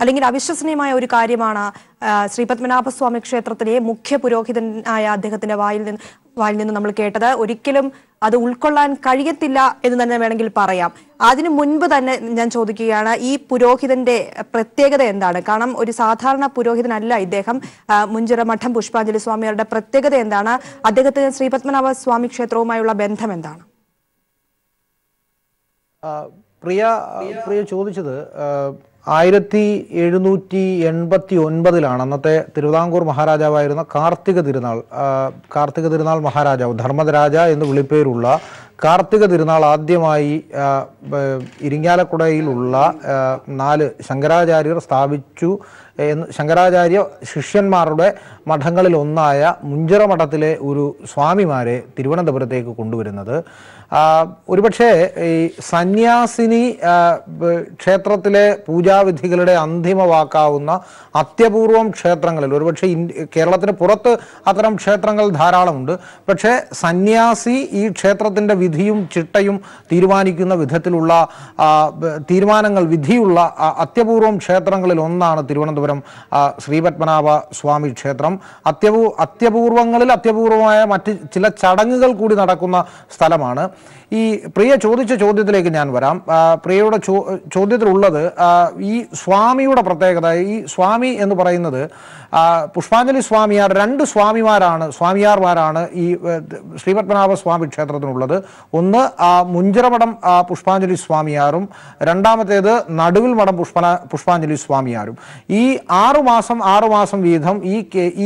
അല്ലെങ്കിൽ അവിശ്വസനീയമായ ഒരു കാര്യമാണ് ശ്രീപത്മനാഭസ്വാമി ശ്രീ പത്മനാഭസ്വാമി ക്ഷേത്രത്തിലെ മുഖ്യ പുരോഹിതനായ അദ്ദേഹത്തിന്റെ വായിൽ നിന്ന് വായിൽ നിന്ന് നമ്മൾ കേട്ടത്. ഒരിക്കലും അത് ഉൾക്കൊള്ളാൻ കഴിയത്തില്ല എന്ന് തന്നെ വേണമെങ്കിൽ പറയാം. അതിനു മുൻപ് തന്നെ ഞാൻ ചോദിക്കുകയാണ് ഈ പുരോഹിതന്റെ പ്രത്യേകത എന്താണ്? കാരണം ഒരു സാധാരണ പുരോഹിതനല്ല ഇദ്ദേഹം. മുഞ്ചിറ മഠം പുഷ്പാഞ്ജലി സ്വാമികളുടെ പ്രത്യേകത എന്താണ്? അദ്ദേഹത്തിന് ശ്രീപത്മനാഭ സ്വാമി ക്ഷേത്രവുമായുള്ള ബന്ധം എന്താണ്? പ്രിയ പ്രിയ ചോദിച്ചത് ആയിരത്തി എഴുന്നൂറ്റി എൺപത്തി ഒൻപതിലാണ് അന്നത്തെ തിരുവിതാംകൂർ മഹാരാജാവായിരുന്ന കാർത്തിക തിരുനാൾ കാർത്തിക തിരുനാൾ മഹാരാജാവ് ധർമ്മരാജ എന്ന് വിളിപ്പേരുള്ള കാർത്തിക തിരുനാൾ ആദ്യമായി ഇരിങ്ങാലക്കുടയിലുള്ള നാല് ശങ്കരാചാര്യർ സ്ഥാപിച്ചു എന്ന് ശങ്കരാചാര്യ ശിഷ്യന്മാരുടെ മഠങ്ങളിൽ ഒന്നായ മുഞ്ചിറ മഠത്തിലെ ഒരു സ്വാമിമാരെ തിരുവനന്തപുരത്തേക്ക് കൊണ്ടുവരുന്നത്. ഒരുപക്ഷെ ഈ സന്യാസിനി ക്ഷേത്രത്തിലെ പൂജാവിധികളുടെ അന്തിമ വാക്കാവുന്ന അത്യപൂർവം ക്ഷേത്രങ്ങളിൽ ഒരുപക്ഷെ കേരളത്തിന് പുറത്ത് അത്തരം ക്ഷേത്രങ്ങൾ ധാരാളമുണ്ട്. പക്ഷേ സന്യാസി ഈ ക്ഷേത്രത്തിന്റെ വിധിയും ചിട്ടയും തീരുമാനിക്കുന്ന വിധത്തിലുള്ള തീരുമാനങ്ങൾ വിധിയുള്ള അത്യപൂർവം ക്ഷേത്രങ്ങളിൽ ഒന്നാണ് തിരുവനന്തപുരം ശ്രീപത്മനാഭ സ്വാമി ക്ഷേത്രം. അത്യപൂ അത്യപൂർവങ്ങളിൽ അത്യപൂർവമായ മറ്റ് ചില ചടങ്ങുകൾ കൂടി നടക്കുന്ന സ്ഥലമാണ്. ഈ പ്രിയ ചോദിച്ച ചോദ്യത്തിലേക്ക് ഞാൻ വരാം. പ്രിയയുടെ ചോ ചോദ്യത്തിലുള്ളത് ഈ സ്വാമിയുടെ പ്രത്യേകത ഈ സ്വാമി എന്ന് പറയുന്നത് പുഷ്പാഞ്ജലി സ്വാമിയാർ രണ്ട് സ്വാമിമാരാണ് സ്വാമിയാർമാരാണ് ഈ ശ്രീപത്മനാഭ സ്വാമി ക്ഷേത്രത്തിനുള്ളത്. ഒന്ന് മുഞ്ചിറമഠം പുഷ്പാഞ്ജലി സ്വാമിയാറും രണ്ടാമത്തേത് നടുവിൽ മഠം പുഷ്പന പുഷ്പാഞ്ജലി സ്വാമിയാരും. ഈ ആറുമാസം ആറുമാസം വീതം ഈ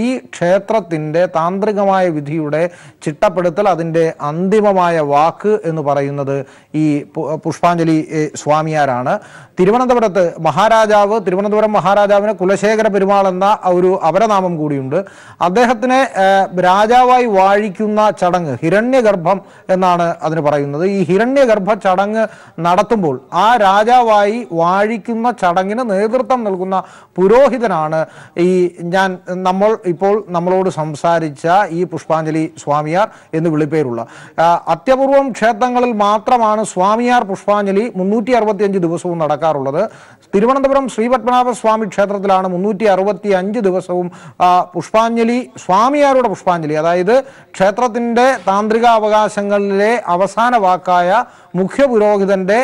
ഈ ക്ഷേത്രത്തിന്റെ താന്ത്രികമായ വിധിയുടെ ചിട്ടപ്പെടുത്തൽ അതിന്റെ അന്തിമമായ വാക്ക് എന്ന് പറയുന്നത് ഈ പുഷ്പാഞ്ജലി സ്വാമിയാരാണ്. തിരുവനന്തപുരത്ത് മഹാരാജാവ് തിരുവനന്തപുരം മഹാരാജാവിന് കുലശേഖര പെരുമാൾ എന്ന ഒരു അപരനാമം കൂടിയുണ്ട്. അദ്ദേഹത്തിനെ രാജാവായി വാഴിക്കുന്ന ചടങ്ങ് ഹിരണ്യഗർഭം എന്നാണ് അതിന് പറയുന്നത്. ഈ ഹിരണ്യഗർഭ ചടങ്ങ് നടത്തുമ്പോൾ ആ രാജാവായി വാഴിക്കുന്ന ചടങ്ങിന് നേതൃത്വം നൽകുന്ന പുരോഹിതനാണ് ഈ ഞാൻ നമ്മൾ ഇപ്പോൾ നമ്മളോട് സംസാരിച്ച ഈ പുഷ്പാഞ്ജലി സ്വാമിയാർ എന്ന് വിളിപ്പേരുള്ള. അത്യപൂർവം അത്യപൂർവം ക്ഷേത്രങ്ങളിൽ മാത്രമാണ് സ്വാമിയാർ പുഷ്പാഞ്ജലി മുന്നൂറ്റി അറുപത്തിയഞ്ച് ദിവസവും നടക്കാറുള്ളത്. തിരുവനന്തപുരം ശ്രീപത്മനാഭ സ്വാമി ക്ഷേത്രത്തിലാണ് മുന്നൂറ്റി അറുപത്തി അഞ്ച് ദിവസവും പുഷ്പാഞ്ജലി സ്വാമിയാരുടെ പുഷ്പാഞ്ജലി. അതായത് ക്ഷേത്രത്തിന്റെ താന്ത്രിക അവകാശങ്ങളിലെ അവസാന വാക്കായ മുഖ്യ പുരോഹിതന്റെ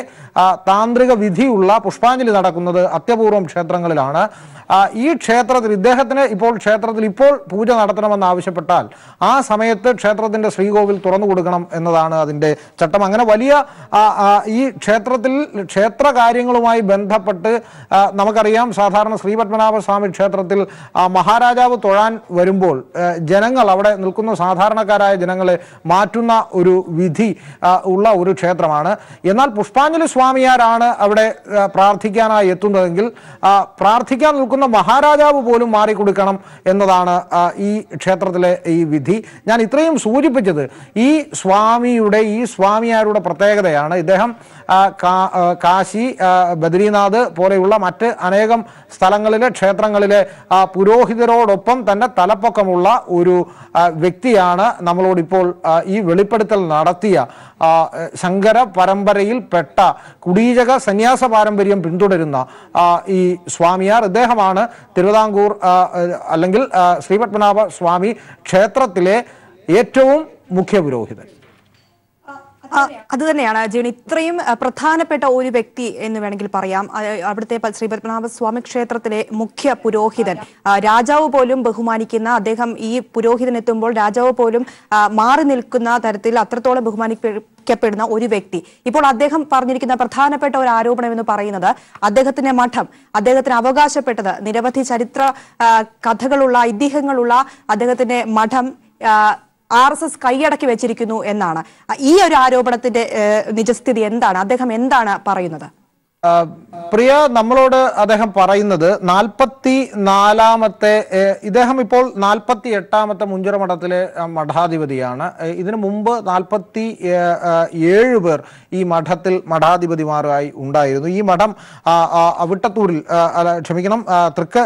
താന്ത്രിക വിധിയുള്ള പുഷ്പാഞ്ജലി നടക്കുന്നത് അത്യപൂർവം ക്ഷേത്രങ്ങളിലാണ്. ഈ ക്ഷേത്രത്തിൽ ഇദ്ദേഹത്തിന് ഇപ്പോൾ ക്ഷേത്രത്തിൽ ഇപ്പോൾ പൂജ നടത്തണമെന്ന് ആവശ്യപ്പെട്ടാൽ ആ സമയത്ത് ക്ഷേത്രത്തിന്റെ ശ്രീകോവിൽ തുറന്നു കൊടുക്കണം എന്നതാണ് അതിന്റെ ചട്ടം. അങ്ങനെ വലിയ ഈ ക്ഷേത്രത്തിൽ ക്ഷേത്ര കാര്യങ്ങളുമായി ബന്ധപ്പെട്ട് നമുക്കറിയാം സാധാരണ ശ്രീപത്മനാഭ സ്വാമി ക്ഷേത്രത്തിൽ മഹാരാജാവ് തൊഴാൻ വരുമ്പോൾ ജനങ്ങൾ അവിടെ നിൽക്കുന്ന സാധാരണക്കാരായ ജനങ്ങളെ മാറ്റുന്ന ഒരു വിധി ഉള്ള ഒരു ക്ഷേത്രമാണ്. എന്നാൽ പുഷ്പാഞ്ജലി സ്വാമിയാരാണ് അവിടെ പ്രാർത്ഥിക്കാനായി എത്തുന്നതെങ്കിൽ പ്രാർത്ഥിക്കാൻ നിൽക്കുന്ന മഹാരാജാവ് പോലും മാറിക്കൊടുക്കണം എന്നതാണ് ഈ ക്ഷേത്രത്തിലെ ഈ വിധി. ഞാൻ ഇത്രയും സൂചിപ്പിച്ചത് ഈ സ്വാമിയുടെ ഈ സ്വാമിയാരുടെ പ്രത്യേകതയാണ്. ഇദ്ദേഹം കാശി ബദ്രീനാഥ് പോലെയുള്ള മറ്റ് അനേകം സ്ഥലങ്ങളിലെ ക്ഷേത്രങ്ങളിലെ പുരോഹിതരോടൊപ്പം തന്നെ തലപ്പൊക്കമുള്ള ഒരു വ്യക്തിയാണ് നമ്മളോടിപ്പോൾ ഈ വെളിപ്പെടുത്തൽ നടത്തിയ ശങ്കര പരമ്പരയിൽപ്പെട്ട കുടീചക സന്യാസ പാരമ്പര്യം പിന്തുടരുന്ന ഈ സ്വാമിയാർ ഇദ്ദേഹമാണ് തിരുവിതാംകൂർ അല്ലെങ്കിൽ ശ്രീപത്മനാഭ സ്വാമി ക്ഷേത്രത്തിലെ ഏറ്റവും മുഖ്യ പുരോഹിതൻ അത് തന്നെയാണ്. ജീവൻ ഇത്രയും പ്രധാനപ്പെട്ട ഒരു വ്യക്തി എന്ന് വേണമെങ്കിൽ പറയാം. അവിടുത്തെ ശ്രീ പത്മനാഭ സ്വാമി ക്ഷേത്രത്തിലെ മുഖ്യ പുരോഹിതൻ. രാജാവ് പോലും ബഹുമാനിക്കുന്ന അദ്ദേഹം ഈ പുരോഹിതൻ എത്തുമ്പോൾ രാജാവ് പോലും മാറി നിൽക്കുന്ന തരത്തിൽ അത്രത്തോളം ബഹുമാനിക്കപ്പെടുന്ന ഒരു വ്യക്തി. ഇപ്പോൾ അദ്ദേഹം പറഞ്ഞിരിക്കുന്ന പ്രധാനപ്പെട്ട ഒരു ആരോപണം എന്ന് പറയുന്നത് അദ്ദേഹത്തിന്റെ മഠം അദ്ദേഹത്തിന് അവകാശപ്പെട്ടത് നിരവധി ചരിത്ര കഥകളുള്ള ഐതിഹ്യങ്ങളുള്ള അദ്ദേഹത്തിന്റെ മഠം ആർ എസ് എസ് കൈയടക്കി വെച്ചിരിക്കുന്നു എന്നാണ്. ഈ ഒരു ആരോപണത്തിന്റെ നിജസ്ഥിതി എന്താണ്? അദ്ദേഹം എന്താണ് പറയുന്നത്? പ്രിയ നമ്മളോട് അദ്ദേഹം പറയുന്നത് നാൽപ്പത്തി നാലാമത്തെ ഇദ്ദേഹം ഇപ്പോൾ നാൽപ്പത്തി എട്ടാമത്തെ മുഞ്ചിറ മഠത്തിലെ മഠാധിപതിയാണ്. ഇതിനു മുമ്പ് നാൽപ്പത്തി ഏഴ് പേർ ഈ മഠത്തിൽ മഠാധിപതിമാരായി ഉണ്ടായിരുന്നു. ഈ മഠം അവിട്ടത്തൂരിൽ ക്ഷമിക്കണം തൃക്ക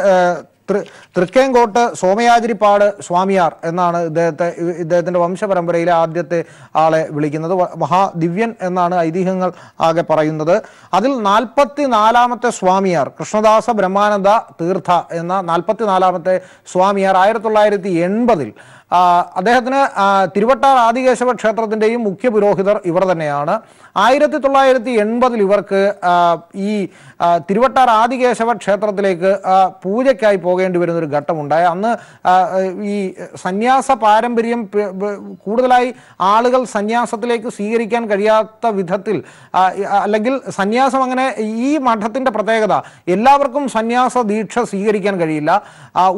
തൃക്കേങ്കോട്ട് സോമയാതിരിപ്പാട് സ്വാമിയാർ എന്നാണ് ഇദ്ദേഹത്തെ ഇദ്ദേഹത്തിന്റെ വംശപരമ്പരയിലെ ആദ്യത്തെ ആളെ വിളിക്കുന്നത്. മഹാദിവ്യൻ എന്നാണ് ഐതിഹ്യങ്ങൾ ആകെ പറയുന്നത്. അതിൽ നാൽപ്പത്തി നാലാമത്തെ സ്വാമിയാർ കൃഷ്ണദാസ ബ്രഹ്മാനന്ദ തീർത്ഥ എന്ന നാൽപ്പത്തി നാലാമത്തെ സ്വാമിയാർ ആയിരത്തി തൊള്ളായിരത്തി എൺപതിൽ അദ്ദേഹത്തിന് തിരുവട്ടാർ ആദികേശവ ക്ഷേത്രത്തിന്റെയും മുഖ്യ പുരോഹിതർ ഇവർ തന്നെയാണ്. ആയിരത്തി തൊള്ളായിരത്തി എൺപതിൽ ഇവർക്ക് ഈ തിരുവട്ടാർ ആദികേശവ ക്ഷേത്രത്തിലേക്ക് പൂജയ്ക്കായി പോകേണ്ടി വരുന്ന ഒരു ഘട്ടമുണ്ടായി. അന്ന് ഈ സന്യാസ പാരമ്പര്യം കൂടുതലായി ആളുകൾ സന്യാസത്തിലേക്ക് സ്വീകരിക്കാൻ കഴിയാത്ത വിധത്തിൽ അല്ലെങ്കിൽ സന്യാസം അങ്ങനെ ഈ മഠത്തിന്റെ പ്രത്യേകത എല്ലാവർക്കും സന്യാസ ദീക്ഷ സ്വീകരിക്കാൻ കഴിയില്ല.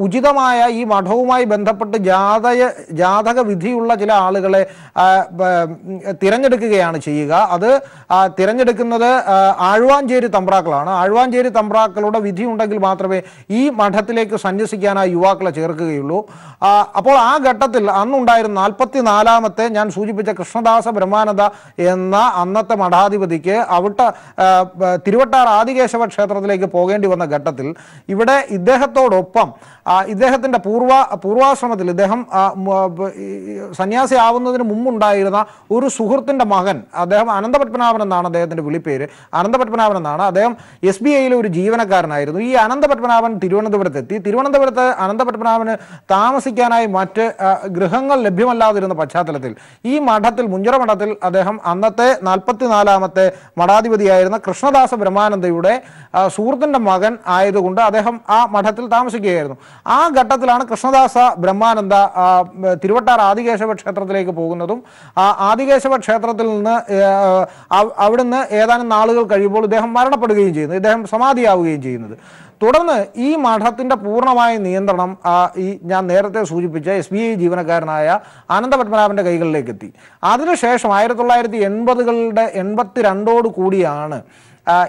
ഉചിതമായ ഈ മഠവുമായി ബന്ധപ്പെട്ട് ജാതയ ജാതക വിധിയുള്ള ചില ആളുകളെ ആ, തിരഞ്ഞെടുക്കുകയാണ് ചെയ്യുക. അത് തിരഞ്ഞെടുക്കുന്നത് ആ, ആഴ്വാഞ്ചേരി തമ്പ്രാക്കളാണ്. ആഴ്വാഞ്ചേരി തമ്പ്രാക്കളുടെ വിധി ഉണ്ടെങ്കിൽ മാത്രമേ ഈ മഠത്തിലേക്ക് സന്യസിക്കാനായി യുവാക്കളെ ചേർക്കുകയുള്ളൂ. അപ്പോൾ ആ ഘട്ടത്തിൽ അന്നുണ്ടായിരുന്ന നാൽപ്പത്തി നാലാമത്തെ ഞാൻ സൂചിപ്പിച്ച കൃഷ്ണദാസ ബ്രഹ്മാനന്ദ എന്ന അന്നത്തെ മഠാധിപതിക്ക് അവിട്ട തിരുവട്ടാർ ആദികേശവ ക്ഷേത്രത്തിലേക്ക് പോകേണ്ടി വന്ന ഘട്ടത്തിൽ ഇവിടെ ഇദ്ദേഹത്തോടൊപ്പം ഇദ്ദേഹത്തിന്റെ പൂർവ പൂർവാശ്രമത്തിൽ ഇദ്ദേഹം ആ, സന്യാസി ആവുന്നതിന് മുമ്പുണ്ടായിരുന്ന ഒരു സുഹൃത്തിന്റെ മകൻ അദ്ദേഹം അനന്തപത്മനാഭൻ എന്നാണ് അദ്ദേഹത്തിന്റെ വിളിപ്പേര്. അനന്തപത്മനാഭൻ എന്നാണ്. അദ്ദേഹം എസ് ബി ഐയിലെ ഒരു ജീവനക്കാരനായിരുന്നു. ഈ അനന്തപത്മനാഭൻ തിരുവനന്തപുരത്തെത്തി തിരുവനന്തപുരത്ത് അനന്തപത്മനാഭന് താമസിക്കാനായി മറ്റ് ഗൃഹങ്ങൾ ലഭ്യമല്ലാതിരുന്ന പശ്ചാത്തലത്തിൽ ഈ മഠത്തിൽ മുഞ്ചിറ മഠത്തിൽ അദ്ദേഹം അന്നത്തെ നാൽപ്പത്തിനാലാമത്തെ മഠാധിപതിയായിരുന്ന കൃഷ്ണദാസ ബ്രഹ്മാനന്ദയുടെ സുഹൃത്തിന്റെ മകൻ ആയതുകൊണ്ട് അദ്ദേഹം ആ മഠത്തിൽ താമസിക്കുകയായിരുന്നു. ആ ഘട്ടത്തിലാണ് കൃഷ്ണദാസ ബ്രഹ്മാനന്ദ തിരുവട്ടാർ ആദികേശവ ക്ഷേത്രത്തിലേക്ക് പോകുന്നതും ആ ആദികേശവ ക്ഷേത്രത്തിൽ നിന്ന് അവിടുന്ന് ഏതാനും നാളുകൾ കഴിയുമ്പോൾ ഇദ്ദേഹം മരണപ്പെടുകയും ചെയ്യുന്നു. ഇദ്ദേഹം സമാധിയാവുകയും ചെയ്യുന്നത്. തുടർന്ന് ഈ മഠത്തിന്റെ പൂർണമായ നിയന്ത്രണം ഈ ഞാൻ നേരത്തെ സൂചിപ്പിച്ച എസ് ബി ഐ ജീവനക്കാരനായ ആനന്ദപത്മനാഭന്റെ കൈകളിലേക്ക് എത്തി. അതിനുശേഷം ആയിരത്തി തൊള്ളായിരത്തി എൺപതുകളുടെ എൺപത്തിരണ്ടോട് കൂടിയാണ്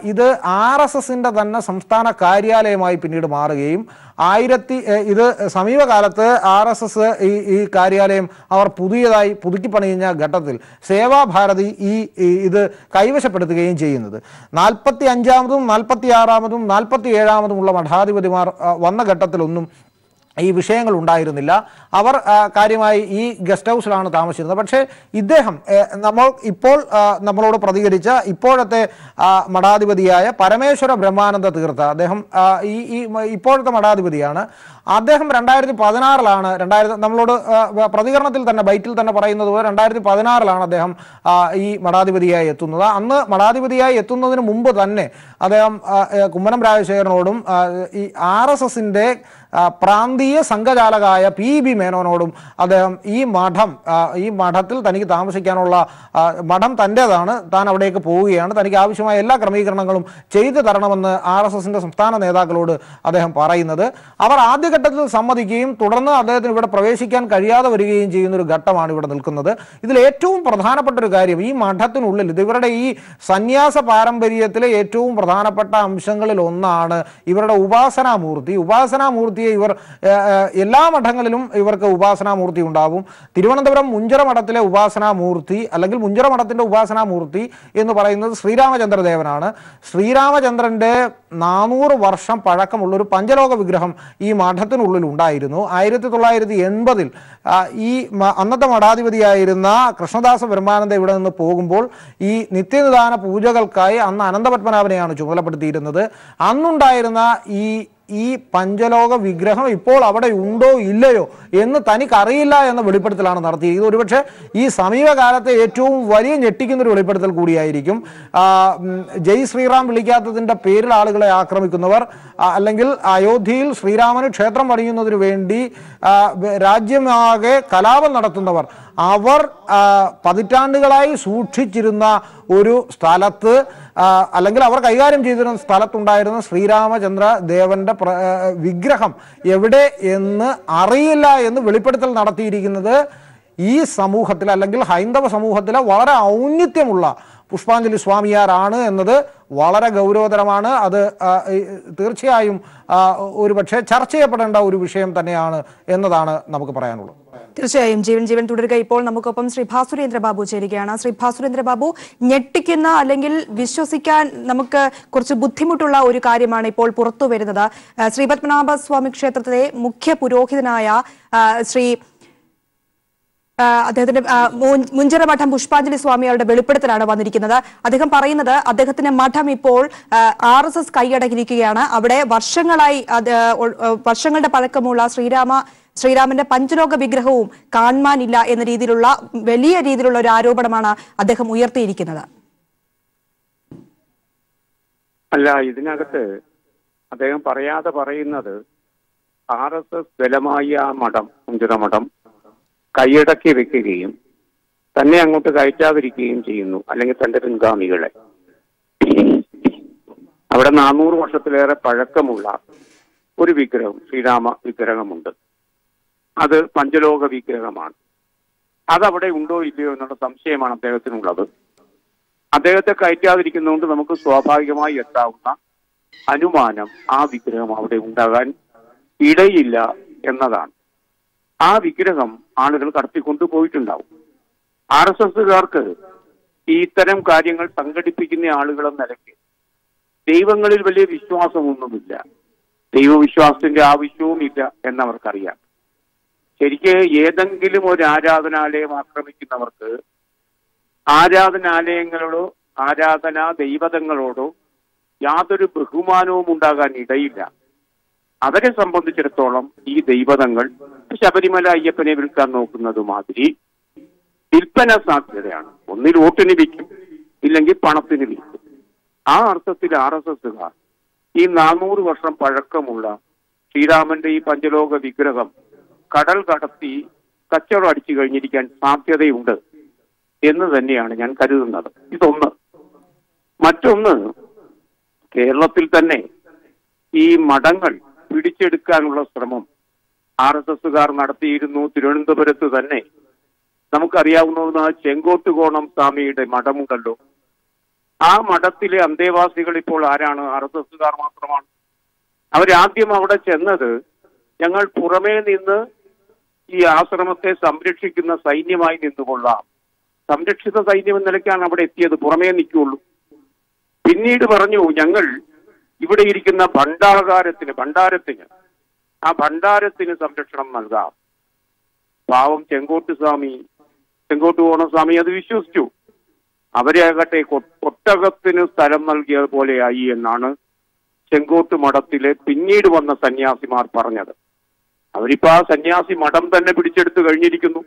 ഇത് ആർ എസ് എസിന്റെ തന്നെ സംസ്ഥാന കാര്യാലയമായി പിന്നീട് മാറുകയും ആയിരത്തി ഇത് സമീപകാലത്ത് ആർ എസ് എസ് ഈ ഈ കാര്യാലയം അവർ പുതിയതായി പുതുക്കി പണിയുന്ന ഘട്ടത്തിൽ സേവാഭാരതി ഈ ഇത് കൈവശപ്പെടുത്തുകയും ചെയ്യുന്നത്. നാൽപ്പത്തി അഞ്ചാമതും നാൽപ്പത്തി ആറാമതും നാൽപ്പത്തി ഏഴാമതുമുള്ള മഠാധിപതിമാർ വന്ന ഘട്ടത്തിലൊന്നും ഈ വിഷയങ്ങൾ ഉണ്ടായിരുന്നില്ല. അവർ കാര്യമായി ഈ ഗസ്റ്റ് ഹൗസിലാണ് താമസിച്ചിരുന്നത്. പക്ഷേ ഇദ്ദേഹം നമ്മൾ ഇപ്പോൾ നമ്മളോട് പ്രതികരിച്ച ഇപ്പോഴത്തെ മഠാധിപതിയായ പരമേശ്വര ബ്രഹ്മാനന്ദ തീർത്ഥ അദ്ദേഹം ഈ ഈ ഇപ്പോഴത്തെ മഠാധിപതിയാണ്. അദ്ദേഹം രണ്ടായിരത്തി പതിനാറിലാണ് രണ്ടായിരത്തി നമ്മളോട് പ്രതികരണത്തിൽ തന്നെ ബൈറ്റിൽ തന്നെ പറയുന്നത് പോലെ രണ്ടായിരത്തി പതിനാറിലാണ് അദ്ദേഹം ഈ മഠാധിപതിയായി എത്തുന്നത്. അന്ന് മഠാധിപതിയായി എത്തുന്നതിന് മുമ്പ് തന്നെ അദ്ദേഹം കുമ്മനം രാജശേഖരനോടും ഈ ആർ എസ് എസിന്റെ പ്രാന്തീയ സംഘചാലകായ പി ബി മേനോനോടും അദ്ദേഹം ഈ മഠം ഈ മഠത്തിൽ തനിക്ക് താമസിക്കാനുള്ള മഠം തന്റേതാണ്. താൻ അവിടേക്ക് പോവുകയാണ്. തനിക്ക് ആവശ്യമായ എല്ലാ ക്രമീകരണങ്ങളും ചെയ്തു തരണമെന്ന് ആർ എസ് എസിന്റെ സംസ്ഥാന നേതാക്കളോട് അദ്ദേഹം പറയുന്നത്. അവർ ആദ്യഘട്ടത്തിൽ സമ്മതിക്കുകയും തുടർന്ന് അദ്ദേഹത്തിന് ഇവിടെ പ്രവേശിക്കാൻ കഴിയാതെ വരികയും ചെയ്യുന്ന ഒരു ഘട്ടമാണ് ഇവിടെ നിൽക്കുന്നത്. ഇതിൽ ഏറ്റവും പ്രധാനപ്പെട്ട ഒരു കാര്യം ഈ മഠത്തിനുള്ളിൽ ഇത് ഇവരുടെ ഈ സന്യാസ പാരമ്പര്യത്തിലെ ഏറ്റവും പ്രധാനപ്പെട്ട അംശങ്ങളിൽ ഒന്നാണ് ഇവരുടെ ഉപാസനാമൂർത്തി. ഉപാസനാമൂർത്തി ഉപാസനാമൂർത്തിയെ ഇവർ എല്ലാ മഠങ്ങളിലും ഇവർക്ക് ഉപാസനാമൂർത്തി ഉണ്ടാവും. തിരുവനന്തപുരം മുഞ്ചിറ മഠത്തിലെ ഉപാസനാമൂർത്തി അല്ലെങ്കിൽ മുഞ്ചിറ മഠത്തിന്റെ ഉപാസനാമൂർത്തി എന്ന് പറയുന്നത് ശ്രീരാമചന്ദ്രദേവനാണ്. ശ്രീരാമചന്ദ്രന്റെ നാനൂറ് വർഷം പഴക്കമുള്ളൊരു പഞ്ചലോക വിഗ്രഹം ഈ മഠത്തിനുള്ളിൽ ഉണ്ടായിരുന്നു. ആയിരത്തി തൊള്ളായിരത്തി എൺപതിൽ ഈ അന്നത്തെ മഠാധിപതിയായിരുന്ന കൃഷ്ണദാസ ബ്രഹ്മാനന്ദ ഇവിടെ നിന്ന് പോകുമ്പോൾ ഈ നിത്യനിദാന പൂജകൾക്കായി അന്ന് അനന്തപത്മനാഭനെയാണ് ചുമതലപ്പെടുത്തിയിരുന്നത്. അന്നുണ്ടായിരുന്ന ഈ ഈ പഞ്ചലോക വിഗ്രഹം ഇപ്പോൾ അവിടെ ഉണ്ടോ ഇല്ലയോ എന്ന് തനിക്കറിയില്ല എന്ന വെളിപ്പെടുത്തലാണ് നടത്തിയിരിക്കുന്നത് ഒരുപക്ഷെ ഈ സമീപകാലത്തെ ഏറ്റവും വലിയ ഞെട്ടിക്കുന്ന ഒരു വെളിപ്പെടുത്തൽ കൂടിയായിരിക്കും. ജയ് ശ്രീറാം വിളിക്കാത്തതിന്റെ പേരിൽ ആളുകളെ ആക്രമിക്കുന്നവർ അല്ലെങ്കിൽ അയോധ്യയിൽ ശ്രീരാമന് ക്ഷേത്രം പണിയുന്നതിന് വേണ്ടി രാജ്യമാകെ കലാപം നടത്തുന്നവർ അവർ പതിറ്റാണ്ടുകളായി സൂക്ഷിച്ചിരുന്ന ഒരു സ്ഥലത്ത് അല്ലെങ്കിൽ അവർ കൈകാര്യം ചെയ്തിരുന്ന സ്ഥലത്തുണ്ടായിരുന്ന ശ്രീരാമചന്ദ്ര ദേവന്റെ വിഗ്രഹം എവിടെ എന്ന് അറിയില്ല എന്ന് വെളിപ്പെടുത്തൽ നടത്തിയിരിക്കുന്നത് ഈ സമൂഹത്തിൽ അല്ലെങ്കിൽ ഹൈന്ദവ സമൂഹത്തിലെ വളരെ ഔന്നിത്യമുള്ള പുഷ്പാഞ്ജലി സ്വാമിയാരാണ് എന്നത് വളരെ ഗൗരവതരമാണ്. അത് തീർച്ചയായും ഒരു പക്ഷേ ചർച്ച ചെയ്യപ്പെടേണ്ട ഒരു വിഷയം തന്നെയാണ് എന്നതാണ് നമുക്ക് പറയാനുള്ളത്. തീർച്ചയായും ജീവൻ ജീവൻ തുടരുക. ഇപ്പോൾ നമുക്കൊപ്പം ശ്രീ ഭാസുരേന്ദ്ര ബാബു ചേരുകയാണ്. ശ്രീ ഭാസുരേന്ദ്ര ബാബു ഞെട്ടിക്കുന്ന അല്ലെങ്കിൽ വിശ്വസിക്കാൻ നമുക്ക് കുറച്ച് ബുദ്ധിമുട്ടുള്ള ഒരു കാര്യമാണ് ഇപ്പോൾ പുറത്തു വരുന്നത്. ശ്രീ സ്വാമി ക്ഷേത്രത്തിലെ മുഖ്യ പുരോഹിതനായ ശ്രീ അദ്ദേഹത്തിന്റെ മുഞ്ചിറ മഠം പുഷ്പാഞ്ജലി സ്വാമികളുടെ വെളിപ്പെടുത്തലാണ് വന്നിരിക്കുന്നത്. അദ്ദേഹം പറയുന്നത് അദ്ദേഹത്തിന്റെ മഠം ഇപ്പോൾ ആർ എസ് എസ് കൈയടക്കിയിരിക്കുകയാണ്. അവിടെ വർഷങ്ങളായി വർഷങ്ങളുടെ പഴക്കമുള്ള ശ്രീരാമ ശ്രീരാമന്റെ പഞ്ചലോക വിഗ്രഹവും കാണാനില്ല എന്ന രീതിയിലുള്ള വലിയ രീതിയിലുള്ള ഒരു ആരോപണമാണ് അദ്ദേഹം ഉയർത്തിയിരിക്കുന്നത്. അല്ല ഇതിനകത്ത് അദ്ദേഹം പറയാതെ പറയുന്നത് ആർ എസ് എസ് ബലമായ മഠം മുഞ്ചിറ മഠം കൈയടക്കി വെക്കുകയും തന്നെ അങ്ങോട്ട് കയറ്റാതിരിക്കുകയും ചെയ്യുന്നു. അല്ലെങ്കിൽ തന്റെ പിൻഗാമികളെ. അവിടെ നാനൂറ് വർഷത്തിലേറെ പഴക്കമുള്ള ഒരു വിഗ്രഹം ശ്രീരാമ വിഗ്രഹമുണ്ട്. അത് പഞ്ചലോക വിഗ്രഹമാണ്. അതവിടെ ഉണ്ടോ ഇല്ലയോ എന്നുള്ള സംശയമാണ് അദ്ദേഹത്തിനുള്ളത്. അദ്ദേഹത്തെ കയറ്റാതിരിക്കുന്നതുകൊണ്ട് നമുക്ക് സ്വാഭാവികമായി എത്താവുന്ന അനുമാനം ആ വിഗ്രഹം അവിടെ ഉണ്ടാകാൻ ഇടയില്ല എന്നതാണ്. ആ വിഗ്രഹം ആളുകൾ കടത്തിക്കൊണ്ടു പോയിട്ടുണ്ടാവും. ആർ എസ് എസുകാർക്ക് ഇത്തരം കാര്യങ്ങൾ സംഘടിപ്പിക്കുന്ന ആളുകളെന്ന നിലയ്ക്ക് ദൈവങ്ങളിൽ വലിയ വിശ്വാസമൊന്നുമില്ല. ദൈവവിശ്വാസത്തിന്റെ ആവശ്യവുമില്ല എന്നവർക്കറിയാം. ശരിക്ക് ഏതെങ്കിലും ഒരു ആരാധനാലയം ആക്രമിക്കുന്നവർക്ക് ആരാധനാലയങ്ങളോടോ ആരാധനാ ദൈവതങ്ങളോടോ യാതൊരു ബഹുമാനവും ഉണ്ടാകാൻ ഇടയില്ല. അവരെ സംബന്ധിച്ചിടത്തോളം ഈ ദൈവതങ്ങൾ ശബരിമല അയ്യപ്പനെ വിൽക്കാൻ നോക്കുന്നത് മാതിരി വിൽപ്പന സാധ്യതയാണ്. ഒന്നിൽ വോട്ടിന് വിൽക്കും ഇല്ലെങ്കിൽ പണത്തിന് വിൽക്കും. ആ അർത്ഥത്തിൽ ആർ എസ് എസുകാർ ഈ നാനൂറ് വർഷം പഴക്കമുള്ള ശ്രീരാമന്റെ ഈ പഞ്ചലോക വിഗ്രഹം കടൽ കടത്തി കച്ചവടം അടിച്ചു കഴിഞ്ഞിരിക്കാൻ സാധ്യതയുണ്ട് എന്ന് തന്നെയാണ് ഞാൻ കരുതുന്നത്. ഇതൊന്ന്. മറ്റൊന്ന് കേരളത്തിൽ തന്നെ ഈ മഠങ്ങൾ പിടിച്ചെടുക്കാനുള്ള ശ്രമം ആർ എസ് എസുകാർ നടത്തിയിരുന്നു തിരുവനന്തപുരത്ത് തന്നെ. നമുക്കറിയാവുന്ന ചെങ്കോട്ടുകോണം സ്വാമിയുടെ മഠമുണ്ടല്ലോ ആ മഠത്തിലെ അന്തേവാസികൾ ഇപ്പോൾ ആരാണ്? ആർ എസ് എസുകാർ മാത്രമാണ്. അവരാദ്യം അവിടെ ചെന്നത് ഞങ്ങൾ പുറമേ നിന്ന് ഈ ആശ്രമത്തെ സംരക്ഷിക്കുന്ന സൈന്യമായി നിന്നുകൊള്ളാം. സംരക്ഷിത സൈന്യം എന്ന നിലയ്ക്കാണ് അവിടെ എത്തിയത്. പുറമേ നിൽക്കുള്ളൂ. പിന്നീട് പറഞ്ഞു ഞങ്ങൾ ഇവിടെ ഇരിക്കുന്ന ഭണ്ഡാകാരത്തിന് ഭണ്ഡാരത്തിന് ആ ഭണ്ഡാരത്തിന് സംരക്ഷണം നൽകാം. പാവം ചെങ്കോട്ട് സ്വാമി ചെങ്കോട്ട് ഓണസ്വാമി സ്വാമി അത് വിശ്വസിച്ചു. അവരെ ആകട്ടെ കൊ- ഒട്ടകത്തിന് സ്ഥലം നൽകിയ പോലെയായി എന്നാണ് ചെങ്കോട്ട് മഠത്തിലെ പിന്നീട് വന്ന സന്യാസിമാർ പറഞ്ഞത്. അവരിപ്പോ ആ സന്യാസി മഠം തന്നെ പിടിച്ചെടുത്ത് കഴിഞ്ഞിരിക്കുന്നു.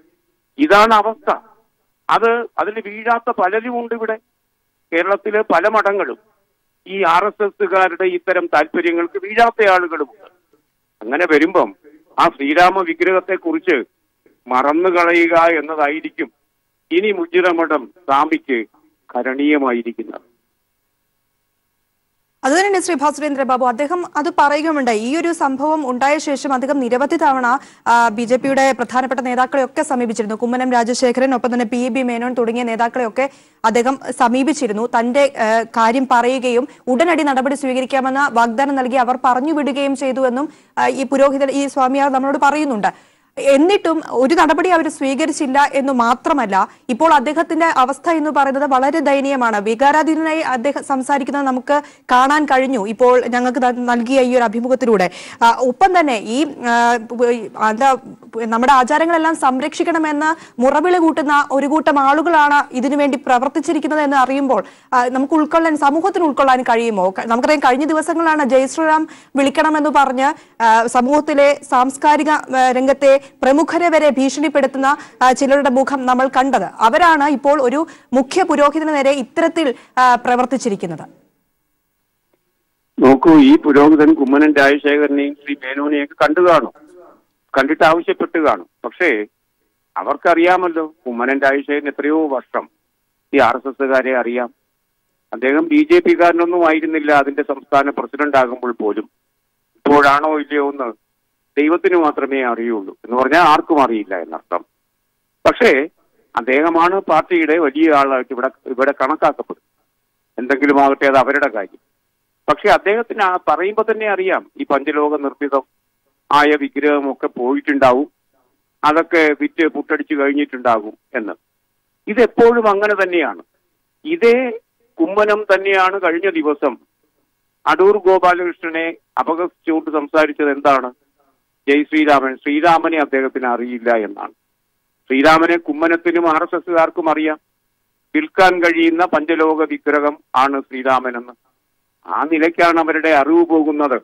ഇതാണ് അവസ്ഥ. അത് അതിന് വീഴാത്ത പലരും ഉണ്ട് ഇവിടെ. കേരളത്തിലെ പല മഠങ്ങളും. ഈ ആർ എസ് എസുകാരുടെ ഇത്തരം താല്പര്യങ്ങൾക്ക് വീഴാത്ത ആളുകളുമുണ്ട്. അങ്ങനെ വരുമ്പം ആ ശ്രീരാമ വിഗ്രഹത്തെ കുറിച്ച് മറന്നു കളയുക എന്നതായിരിക്കും ഇനി മുജിറമഠം സ്വാമിക്ക് കരണീയമായിരിക്കുന്നത്. അതുതന്നെ ശ്രീ ഭാസുരേന്ദ്ര ബാബു അദ്ദേഹം അത് പറയുകയുണ്ടായി ഈ ഒരു സംഭവം ഉണ്ടായ ശേഷം അദ്ദേഹം നിരവധി തവണ ബി ജെ പിയുടെ പ്രധാനപ്പെട്ട നേതാക്കളെയൊക്കെ സമീപിച്ചിരുന്നു. കുമ്മനം രാജശേഖരൻ ഒപ്പം തന്നെ പി. ബി. മേനോൻ തുടങ്ങിയ നേതാക്കളെയൊക്കെ അദ്ദേഹം സമീപിച്ചിരുന്നു. തന്റെ കാര്യം പറയുകയും ഉടനടി നടപടി സ്വീകരിക്കാമെന്ന വാഗ്ദാനം നൽകി അവർ പറഞ്ഞു വിടുകയും ചെയ്തു എന്നും ഈ പുരോഹിതൻ ഈ സ്വാമിയാർ നമ്മളോട് പറയുന്നുണ്ട്. എന്നിട്ടും ഒരു നടപടി അവർ സ്വീകരിച്ചില്ല എന്ന് മാത്രമല്ല ഇപ്പോൾ അദ്ദേഹത്തിന്റെ അവസ്ഥ എന്ന് പറയുന്നത് വളരെ ദയനീയമാണ്. വികാരാധീനനായി അദ്ദേഹം സംസാരിക്കുന്നത് നമുക്ക് കാണാൻ കഴിഞ്ഞു. ഇപ്പോൾ ഞങ്ങൾക്ക് നൽകിയ ഈ ഒരു അഭിമുഖത്തിലൂടെ. ഒപ്പം തന്നെ ഈ എന്താ നമ്മുടെ ആചാരങ്ങളെല്ലാം സംരക്ഷിക്കണമെന്ന് മുറവിളി കൂട്ടുന്ന ഒരു കൂട്ടം ആളുകളാണ് ഇതിനുവേണ്ടി പ്രവർത്തിച്ചിരിക്കുന്നത് എന്ന് അറിയുമ്പോൾ നമുക്ക് ഉൾക്കൊള്ളാൻ സമൂഹത്തിന് ഉൾക്കൊള്ളാൻ കഴിയുമോ? നമുക്കറിയാം കഴിഞ്ഞ ദിവസങ്ങളാണ് ജയശ്രീറാം വിളിക്കണമെന്ന് പറഞ്ഞ് സമൂഹത്തിലെ സാംസ്കാരിക രംഗത്തെ പ്രമുഖരെ വരെ ഭീഷണിപ്പെടുത്തുന്ന ചിലരുടെ മുഖം നമ്മൾ കണ്ടത്. അവരാണ് ഇപ്പോൾ ഒരു മുഖ്യ പുരോഹിതന് നേരെ ഇത്തരത്തിൽ പ്രവർത്തിച്ചിരിക്കുന്നത്. നോക്കൂ ഈ പുരോഹിതൻ കുമ്മനൻ രാജശേഖരനെയും ശ്രീ മേനോനെയൊക്കെ കണ്ടു കാണും. കണ്ടിട്ട് ആവശ്യപ്പെട്ട് കാണും. പക്ഷേ അവർക്കറിയാമല്ലോ കുമ്മനൻ രാജശേഖരൻ എത്രയോ വർഷം ഈ ആർ എസ് എസുകാരെ അറിയാം. അദ്ദേഹം ബി ജെ പിക്കാരനൊന്നും ആയിരുന്നില്ല. അതിന്റെ സംസ്ഥാന പ്രസിഡന്റ് ആകുമ്പോൾ പോലും. ഇപ്പോഴാണോ ഇല്ലയോ എന്ന് ദൈവത്തിന് മാത്രമേ അറിയുള്ളൂ എന്ന് പറഞ്ഞാൽ ആർക്കും അറിയില്ല എന്നർത്ഥം. പക്ഷേ അദ്ദേഹമാണ് പാർട്ടിയുടെ വലിയ ആളായിട്ട് ഇവിടെ ഇവിടെ കണക്കാക്കപ്പെടും എന്തെങ്കിലും ആകട്ടെ അത് അവരുടെ കാര്യം. പക്ഷെ അദ്ദേഹത്തിന് പറയുമ്പോൾ തന്നെ അറിയാം ഈ പഞ്ചലോക നിർമ്മിതം ആയ വിഗ്രഹമൊക്കെ പോയിട്ടുണ്ടാവും. അതൊക്കെ വിറ്റ് പുട്ടടിച്ചു കഴിഞ്ഞിട്ടുണ്ടാകും എന്ന്. ഇതെപ്പോഴും അങ്ങനെ തന്നെയാണ്. ഇതേ കുമ്മനം തന്നെയാണ് കഴിഞ്ഞ ദിവസം അടൂർ ഗോപാലകൃഷ്ണനെ അപകസിച്ചുകൊണ്ട് സംസാരിച്ചത് എന്താണ്? ജയ് ശ്രീരാമൻ ശ്രീരാമനെ അദ്ദേഹത്തിന് അറിയില്ല എന്നാണ്. ശ്രീരാമനെ കുമ്മനത്തിനും ആർ എസ് എസുകാർക്കും അറിയാം. വിൽക്കാൻ കഴിയുന്ന പഞ്ചലോക വിഗ്രഹം ആണ് ശ്രീരാമനെന്ന്. ആ നിലയ്ക്കാണ് അവരുടെ അറിവ് പോകുന്നത്.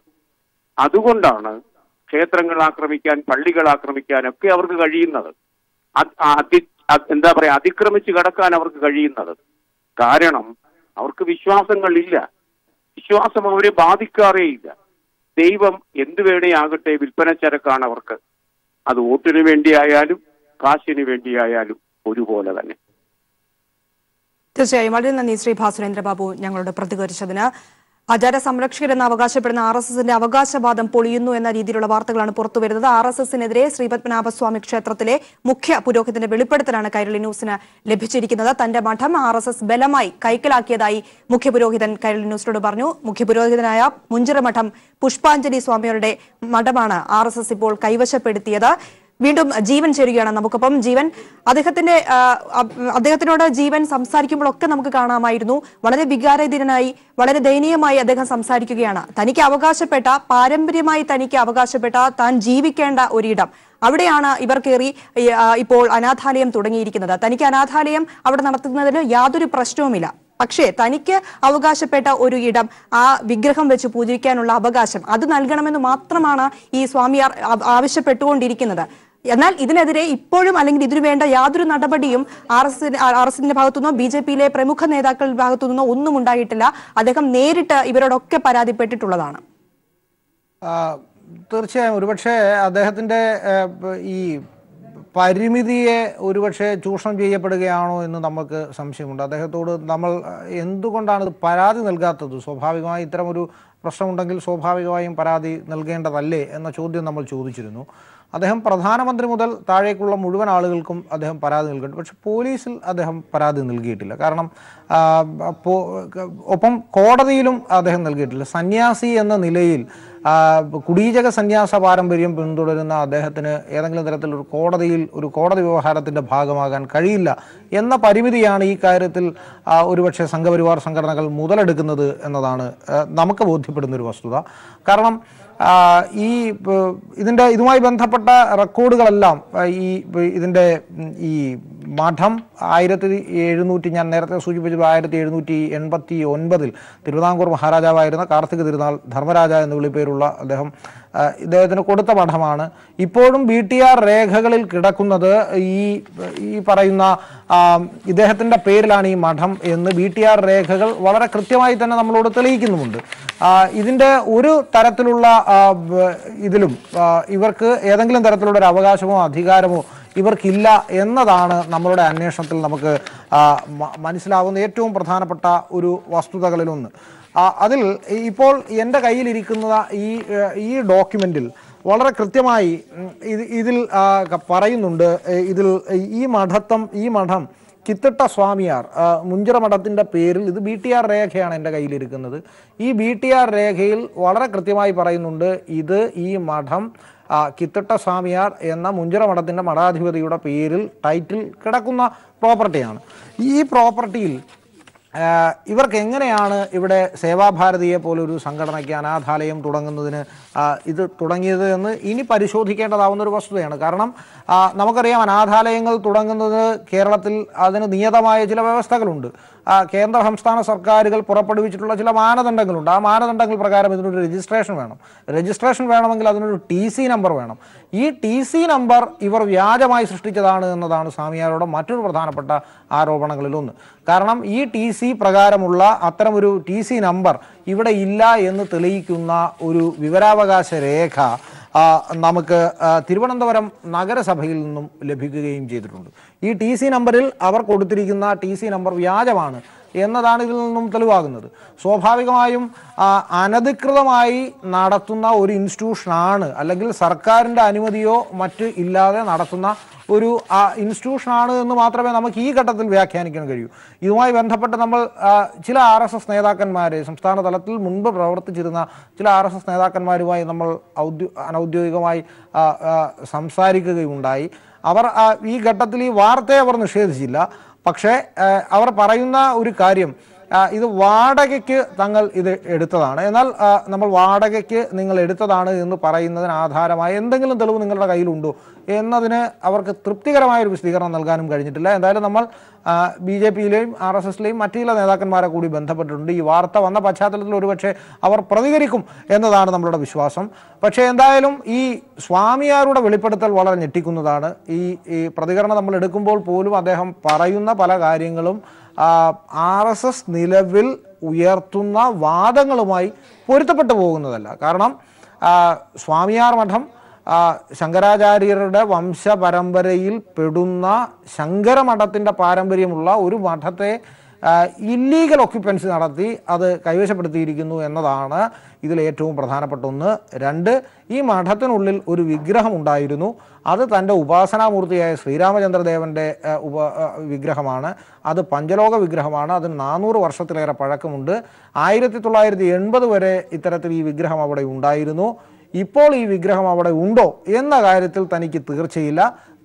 അതുകൊണ്ടാണ് ക്ഷേത്രങ്ങൾ ആക്രമിക്കാൻ പള്ളികൾ ആക്രമിക്കാൻ ഒക്കെ അവർക്ക് കഴിയുന്നത്. എന്താ പറയാ അതിക്രമിച്ച് കടക്കാൻ അവർക്ക് കഴിയുന്നത്. കാരണം അവർക്ക് വിശ്വാസങ്ങളില്ല. വിശ്വാസം അവരെ ബാധിക്കാറേയില്ല. ദൈവം എന്തു വേണേയാകട്ടെ വിൽപ്പന ചരക്കാണ് അവർക്ക്. അത് വോട്ടിന് വേണ്ടിയായാലും കാശിന് വേണ്ടിയായാലും ഒരുപോലെ തന്നെ. തീർച്ചയായും. വളരെ നന്ദി ശ്രീ ഭാസുരേന്ദ്രബാബു ഞങ്ങളോട് പ്രതികരിച്ചതിന്. ആചാര സംരക്ഷകരെന്ന് അവകാശപ്പെടുന്ന ആർ എസ് എസിന്റെ അവകാശവാദം പൊളിയുന്നു എന്ന രീതിയിലുള്ള വാർത്തകളാണ് പുറത്തുവരുന്നത്. ആർ എസ് എസിനെതിരെ ശ്രീപത്മനാഭസ്വാമി ക്ഷേത്രത്തിലെ മുഖ്യ പുരോഹിതന്റെ വെളിപ്പെടുത്തലാണ് കൈരളി ന്യൂസിന് ലഭിച്ചിരിക്കുന്നത്. തന്റെ മഠം ആർ എസ് എസ് ബലമായി കൈക്കലാക്കിയതായി മുഖ്യപുരോഹിതൻ കൈരളി ന്യൂസിനോട് പറഞ്ഞു. മുഖ്യപുരോഹിതനായ മുഞ്ചിറ മഠം പുഷ്പാഞ്ജലി സ്വാമിയുടെ മഠമാണ് ആർ ഇപ്പോൾ കൈവശപ്പെടുത്തിയത്. വീണ്ടും ജീവൻ ചേരുകയാണ് നമുക്കൊപ്പം. ജീവൻ അദ്ദേഹത്തിന്റെ അദ്ദേഹത്തിനോട് ജീവൻ സംസാരിക്കുമ്പോഴൊക്കെ നമുക്ക് കാണാമായിരുന്നു. വളരെ വികാരധീരനായി വളരെ ദയനീയമായി അദ്ദേഹം സംസാരിക്കുകയാണ്. തനിക്ക് അവകാശപ്പെട്ട പാരമ്പര്യമായി തനിക്ക് അവകാശപ്പെട്ട താൻ ജീവിക്കേണ്ട ഒരിടം. അവിടെയാണ് ഇവർ കയറി ഇപ്പോൾ അനാഥാലയം തുടങ്ങിയിരിക്കുന്നത്. തനിക്ക് അനാഥാലയം അവിടെ നടത്തുന്നതിന് യാതൊരു പ്രശ്നവുമില്ല. പക്ഷേ തനിക്ക് അവകാശപ്പെട്ട ഒരു ഇടം ആ വിഗ്രഹം വെച്ച് പൂജിക്കാനുള്ള അവകാശം അത് നൽകണമെന്ന് മാത്രമാണ് ഈ സ്വാമിയാർ ആവശ്യപ്പെട്ടുകൊണ്ടിരിക്കുന്നത്. എന്നാൽ ഇതിനെതിരെ ഇപ്പോഴും അല്ലെങ്കിൽ ഇതിനു വേണ്ട യാതൊരു നടപടിയും ആർ എസ് ആർ എസ് എസിന്റെ ഭാഗത്തുനിന്നോ ബി ജെ പിയിലെ പ്രമുഖ നേതാക്കളുടെ ഭാഗത്തുനിന്നോ ഒന്നും ഉണ്ടായിട്ടില്ല. അദ്ദേഹം നേരിട്ട് ഇവരോടൊക്കെ പരാതിപ്പെട്ടിട്ടുള്ളതാണ്. തീർച്ചയായും. ഒരുപക്ഷെ അദ്ദേഹത്തിന്റെ ഈ പരിമിതിയെ ഒരുപക്ഷെ ചൂഷണം ചെയ്യപ്പെടുകയാണോ എന്ന് നമുക്ക് സംശയമുണ്ട്. അദ്ദേഹത്തോട് നമ്മൾ എന്തുകൊണ്ടാണ് ഇത് പരാതി നൽകാത്തത്? സ്വാഭാവികമായി ഇത്തരമൊരു പ്രശ്നമുണ്ടെങ്കിൽ സ്വാഭാവികമായും പരാതി നൽകേണ്ടതല്ലേ എന്ന ചോദ്യം നമ്മൾ ചോദിച്ചിരുന്നു. അദ്ദേഹം പ്രധാനമന്ത്രി മുതൽ താഴേക്കുള്ള മുഴുവൻ ആളുകൾക്കും അദ്ദേഹം പരാതി നൽകിയിട്ടുണ്ട്. പക്ഷെ പോലീസിൽ അദ്ദേഹം പരാതി നൽകിയിട്ടില്ല. കാരണം ഒപ്പം കോടതിയിലും അദ്ദേഹം നൽകിയിട്ടില്ല. സന്യാസി എന്ന നിലയിൽ കുടീചക സന്യാസ പാരമ്പര്യം പിന്തുടരുന്ന അദ്ദേഹത്തിന് ഏതെങ്കിലും തരത്തിലൊരു കോടതിയിൽ ഒരു കോടതി വ്യവഹാരത്തിന്റെ ഭാഗമാകാൻ കഴിയില്ല എന്ന പരിമിതിയാണ് ഈ കാര്യത്തിൽ ഒരുപക്ഷെ സംഘപരിവാർ സംഘടനകൾ മുതലെടുക്കുന്നത് എന്നതാണ് നമുക്ക് ബോധ്യപ്പെടുന്ന ഒരു വസ്തുത. കാരണം ഈ ഇതിന്റെ ഇതുമായി ബന്ധപ്പെട്ട റെക്കോർഡുകളെല്ലാം ഈ ഇതിന്റെ ഈ മഠം ആയിരത്തി എഴുന്നൂറ്റി ഞാൻ നേരത്തെ സൂചിപ്പിച്ചത് ആയിരത്തി എഴുന്നൂറ്റി എൺപത്തി ഒൻപതിൽ തിരുവിതാംകൂർ മഹാരാജാവായിരുന്ന കാർത്തിക തിരുനാൾ ധർമ്മരാജ എന്ന വിളിപ്പേരുള്ള അദ്ദേഹം ഇദ്ദേഹത്തിന് കൊടുത്ത പഠമാണ് ഇപ്പോഴും ബി ടി ആർ രേഖകളിൽ കിടക്കുന്നത് ഈ ഈ പറയുന്ന ഇദ്ദേഹത്തിന്റെ പേരിലാണ് ഈ മഠം എന്ന് ബി ടി ആർ രേഖകൾ വളരെ കൃത്യമായി തന്നെ നമ്മളോട് തെളിയിക്കുന്നുമുണ്ട്. ഇതിന്റെ ഒരു തരത്തിലുള്ള ഇതിലും ഇവർക്ക് ഏതെങ്കിലും തരത്തിലുള്ള ഒരു അവകാശമോ അധികാരമോ ഇവർക്കില്ല എന്നതാണ് നമ്മളുടെ അന്വേഷണത്തിൽ നമുക്ക് മനസ്സിലാവുന്ന ഏറ്റവും പ്രധാനപ്പെട്ട ഒരു വസ്തുതകളിലൊന്ന്. അതിൽ ഇപ്പോൾ എന്റെ കയ്യിലിരിക്കുന്ന ഈ ഈ ഡോക്യുമെന്റിൽ വളരെ കൃത്യമായി ഇത് ഇതിൽ പറയുന്നുണ്ട് ഇതിൽ ഈ മഠത്തം ഈ മഠം കിത്തിട്ട സ്വാമിയാർ മുഞ്ചിറ മഠത്തിന്റെ പേരിൽ ഇത് ബി ടി ആർ രേഖയാണ് എന്റെ കയ്യിലിരിക്കുന്നത്. ഈ ബി ടി ആർ രേഖയിൽ വളരെ കൃത്യമായി പറയുന്നുണ്ട് ഇത് ഈ മഠം കിത്തിട്ട സ്വാമിയാർ എന്ന മുഞ്ചിറ മഠത്തിന്റെ മഠാധിപതിയുടെ പേരിൽ ടൈറ്റിൽ കിടക്കുന്ന പ്രോപ്പർട്ടിയാണ്. ഈ പ്രോപ്പർട്ടിയിൽ ഇവർക്ക് എങ്ങനെയാണ് ഇവിടെ സേവാഭാരതിയെ പോലൊരു സംഘടനയ്ക്ക് അനാഥാലയം തുടങ്ങുന്നതിന് ഇത് തുടങ്ങിയത് എന്ന് ഇനി പരിശോധിക്കേണ്ടതാവുന്ന ഒരു വസ്തുതയാണ്. കാരണം നമുക്കറിയാം അനാഥാലയങ്ങൾ തുടങ്ങുന്നത് കേരളത്തിൽ അതിന് നിയതമായ ചില വ്യവസ്ഥകളുണ്ട്. കേന്ദ്ര സംസ്ഥാന സർക്കാരുകൾ പുറപ്പെടുവിച്ചിട്ടുള്ള ചില മാനദണ്ഡങ്ങളുണ്ട്. ആ മാനദണ്ഡങ്ങൾ പ്രകാരം ഇതിനൊരു രജിസ്ട്രേഷൻ വേണം. രജിസ്ട്രേഷൻ വേണമെങ്കിൽ അതിനൊരു ടി സി നമ്പർ വേണം. ഈ ടി സി നമ്പർ ഇവർ വ്യാജമായി സൃഷ്ടിച്ചതാണ് എന്നതാണ് സ്വാമിയാരുടെ മറ്റൊരു പ്രധാനപ്പെട്ട ആരോപണങ്ങളിലൊന്ന്. കാരണം ഈ ടി സി പ്രകാരമുള്ള അത്തരമൊരു ടി സി നമ്പർ ഇവിടെ ഇല്ല എന്ന് തെളിയിക്കുന്ന ഒരു വിവരാവകാശ രേഖ നമുക്ക് തിരുവനന്തപുരം നഗരസഭയിൽ നിന്നും ലഭിക്കുകയും ചെയ്തിട്ടുണ്ട്. ഈ ടി സി നമ്പറിൽ അവർ കൊടുത്തിരിക്കുന്ന ടി സി നമ്പർ വ്യാജമാണ്. എന്നതാണ് ഇതിൽ നിന്നും തെളിവാകുന്നത്. സ്വാഭാവികമായും അനധികൃതമായി നടത്തുന്ന ഒരു ഇൻസ്റ്റിറ്റ്യൂഷനാണ് അല്ലെങ്കിൽ സർക്കാരിന്റെ അനുമതിയോ മറ്റ് ഇല്ലാതെ നടത്തുന്ന ഒരു ഇൻസ്റ്റിറ്റ്യൂഷനാണ് എന്ന് മാത്രമേ നമുക്ക് ഈ ഘട്ടത്തിൽ വ്യാഖ്യാനിക്കാൻ കഴിയൂ. ഇതുമായി ബന്ധപ്പെട്ട് നമ്മൾ ചില ആർ എസ് എസ് നേതാക്കന്മാരെ സംസ്ഥാന തലത്തിൽ മുൻപ് പ്രവർത്തിച്ചിരുന്ന ചില ആർ എസ് എസ് നേതാക്കന്മാരുമായി നമ്മൾ ഔദ്യോ അനൗദ്യോഗികമായി സംസാരിക്കുകയുണ്ടായി. അവർ ഈ ഘട്ടത്തിൽ ഈ വാർത്തയെ അവർ നിഷേധിച്ചില്ല. പക്ഷേ അവർ പറയുന്ന ഒരു കാര്യം ഇത് വാടകയ്ക്ക് തങ്ങൾ ഇത് എടുത്തതാണ്. എന്നാൽ നമ്മൾ വാടകയ്ക്ക് നിങ്ങൾ എടുത്തതാണ് എന്ന് പറയുന്നതിന് ആധാരമായ എന്തെങ്കിലും തെളിവ് നിങ്ങളുടെ കയ്യിലുണ്ടോ എന്നതിന് അവർക്ക് തൃപ്തികരമായ ഒരു വിശദീകരണം നൽകാനും കഴിഞ്ഞിട്ടില്ല. എന്തായാലും നമ്മൾ ബി ജെ പിയിലെയും ആർ എസ് എസിലെയും മറ്റു ചില നേതാക്കന്മാരെ കൂടി ബന്ധപ്പെട്ടിട്ടുണ്ട്. ഈ വാർത്ത വന്ന പശ്ചാത്തലത്തിൽ ഒരുപക്ഷെ അവർ പ്രതികരിക്കും എന്നതാണ് നമ്മളുടെ വിശ്വാസം. പക്ഷേ എന്തായാലും ഈ സ്വാമിയാരുടെ വെളിപ്പെടുത്തൽ വളരെ ഞെട്ടിക്കുന്നതാണ്. ഈ ഈ പ്രതികരണം നമ്മൾ എടുക്കുമ്പോൾ പോലും അദ്ദേഹം പറയുന്ന പല കാര്യങ്ങളും ആർ എസ് എസ് നിലവിൽ ഉയർത്തുന്ന വാദങ്ങളുമായി പൊരുത്തപ്പെട്ടു പോകുന്നതല്ല. കാരണം സ്വാമിയാർ മഠം ശങ്കരാചാര്യരുടെ വംശപരമ്പരയിൽ പെടുന്ന ശങ്കരമഠത്തിന്റെ പാരമ്പര്യമുള്ള ഒരു മഠത്തെ ഇല്ലീഗൽ ഒക്യുപ്പൻസി നടത്തി അത് കൈവശപ്പെടുത്തിയിരിക്കുന്നു എന്നതാണ് ഇതിൽ ഏറ്റവും പ്രധാനപ്പെട്ട ഒന്ന്. രണ്ട് ഈ മഠത്തിനുള്ളിൽ ഒരു വിഗ്രഹം ഉണ്ടായിരുന്നു. അത് തന്റെ ഉപാസനാമൂർത്തിയായ ശ്രീരാമചന്ദ്രദേവന്റെ ഉപ വിഗ്രഹമാണ്. അത് പഞ്ചലോക വിഗ്രഹമാണ്. അതിന് നാനൂറ് വർഷത്തിലേറെ പഴക്കമുണ്ട്. ആയിരത്തി തൊള്ളായിരത്തി എൺപത് വരെ ഇത്തരത്തിൽ ഈ വിഗ്രഹം അവിടെ ഉണ്ടായിരുന്നു. ഇപ്പോൾ ഈ വിഗ്രഹം അവിടെ ഉണ്ടോ എന്ന കാര്യത്തിൽ തനിക്ക് തീർച്ചയില്ല.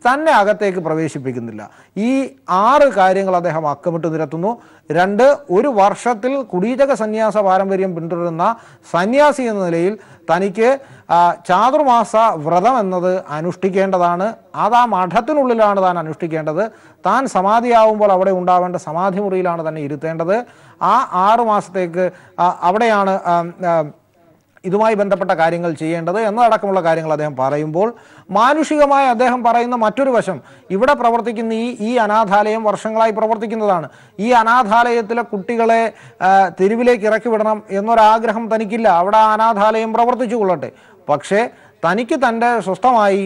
തന്നെ അകത്തേക്ക് പ്രവേശിപ്പിക്കുന്നില്ല. ഈ ആറ് കാര്യങ്ങൾ അദ്ദേഹം അക്കമിട്ട് നിരത്തുന്നു. രണ്ട് ഒരു വർഷത്തിൽ കുടീചക സന്യാസ പാരമ്പര്യം പിന്തുടരുന്ന സന്യാസി എന്ന നിലയിൽ തനിക്ക് ചാതുർമാസ വ്രതം എന്നത് അനുഷ്ഠിക്കേണ്ടതാണ്. അത് ആ മഠത്തിനുള്ളിലാണ് താൻ അനുഷ്ഠിക്കേണ്ടത്. താൻ സമാധിയാവുമ്പോൾ അവിടെ ഉണ്ടാവേണ്ട സമാധി മുറിയിലാണ് തന്നെ ഇരുത്തേണ്ടത്. ആ ആറു മാസത്തേക്ക് അവിടെയാണ് ഇതുമായി ബന്ധപ്പെട്ട കാര്യങ്ങൾ ചെയ്യേണ്ടത് എന്നതടക്കമുള്ള കാര്യങ്ങൾ അദ്ദേഹം പറയുമ്പോൾ മാനുഷികമായി അദ്ദേഹം പറയുന്ന മറ്റൊരു വശം ഇവിടെ പ്രവർത്തിക്കുന്ന ഈ ഈ അനാഥാലയം വർഷങ്ങളായി പ്രവർത്തിക്കുന്നതാണ്. ഈ അനാഥാലയത്തിലെ കുട്ടികളെ തെരുവിലേക്ക് ഇറക്കി വിടണം എന്നൊരാഗ്രഹം തനിക്കില്ല. അവിടെ അനാഥാലയം പ്രവർത്തിച്ചു കൊള്ളട്ടെ. പക്ഷേ തനിക്ക് തന്റെ സ്വസ്ഥമായി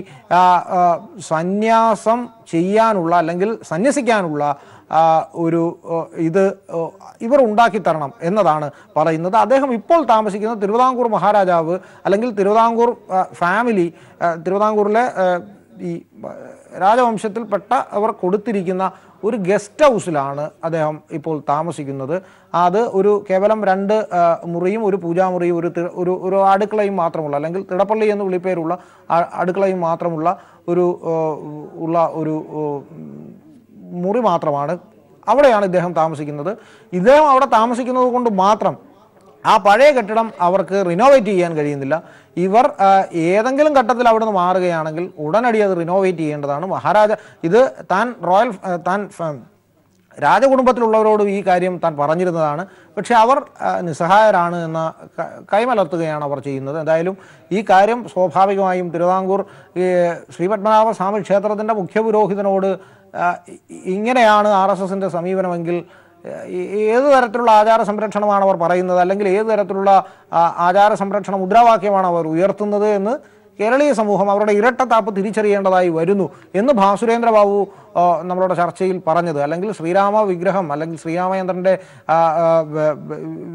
സന്യാസം ചെയ്യാനുള്ള അല്ലെങ്കിൽ സന്യസിക്കാനുള്ള ഒരു ഇത് ഇവർ ഉണ്ടാക്കി തരണം എന്നതാണ് പറയുന്നത്. അദ്ദേഹം ഇപ്പോൾ താമസിക്കുന്ന തിരുവിതാംകൂർ മഹാരാജാവ് അല്ലെങ്കിൽ തിരുവിതാംകൂർ ഫാമിലി തിരുവിതാംകൂറിലെ ഈ രാജവംശത്തിൽപ്പെട്ട അവർ കൊടുത്തിരിക്കുന്ന ഒരു ഗസ്റ്റ് ഹൗസിലാണ് അദ്ദേഹം ഇപ്പോൾ താമസിക്കുന്നത്. അത് ഒരു കേവലം രണ്ട് മുറിയും ഒരു പൂജാമുറിയും ഒരു ഒരു ഒരു അടുക്കളയും മാത്രമുള്ള അല്ലെങ്കിൽ തിടപ്പള്ളി എന്ന് വിളിപ്പേരുള്ള അടുക്കളയും മാത്രമുള്ള ഒരു ഉള്ള ഒരു മുറി മാത്രമാണ് അവിടെയാണ് ഇദ്ദേഹം താമസിക്കുന്നത്. ഇദ്ദേഹം അവിടെ താമസിക്കുന്നത് കൊണ്ട് മാത്രം ആ പഴയ കെട്ടിടം അവർക്ക് റിനോവേറ്റ് ചെയ്യാൻ കഴിയുന്നില്ല. ഇവർ ഏതെങ്കിലും ഘട്ടത്തിൽ അവിടെ നിന്ന് മാറുകയാണെങ്കിൽ ഉടനടി അത് റിനോവേറ്റ് ചെയ്യേണ്ടതാണ്. മഹാരാജ ഇത് താൻ റോയൽ താൻ രാജകുടുംബത്തിലുള്ളവരോടും ഈ കാര്യം താൻ പറഞ്ഞിരുന്നതാണ്. പക്ഷെ അവർ നിസ്സഹായരാണ് എന്ന കൈമലർത്തുകയാണ് അവർ ചെയ്യുന്നത്. എന്തായാലും ഈ കാര്യം സ്വാഭാവികമായും തിരുവിതാംകൂർ ശ്രീപത്മനാഭ സ്വാമി ക്ഷേത്രത്തിന്റെ മുഖ്യ പുരോഹിതനോട് ഇങ്ങനെയാണ് ആർ എസ് എസിന്റെ സമീപനമെങ്കിൽ ഏത് തരത്തിലുള്ള ആചാര സംരക്ഷണമാണ് അവർ പറയുന്നത്? അല്ലെങ്കിൽ ഏത് തരത്തിലുള്ള ആചാര സംരക്ഷണ മുദ്രാവാക്യമാണ് അവർ ഉയർത്തുന്നത് എന്ന് കേരളീയ സമൂഹം അവരുടെ ഇരട്ടത്താപ്പ് തിരിച്ചറിയേണ്ടതായി വരുന്നു എന്ന് ഭാസുരേന്ദ്ര ബാബു നമ്മളുടെ ചർച്ചയിൽ പറഞ്ഞത്. അല്ലെങ്കിൽ ശ്രീരാമ വിഗ്രഹം അല്ലെങ്കിൽ ശ്രീരാമചന്ദ്രന്റെ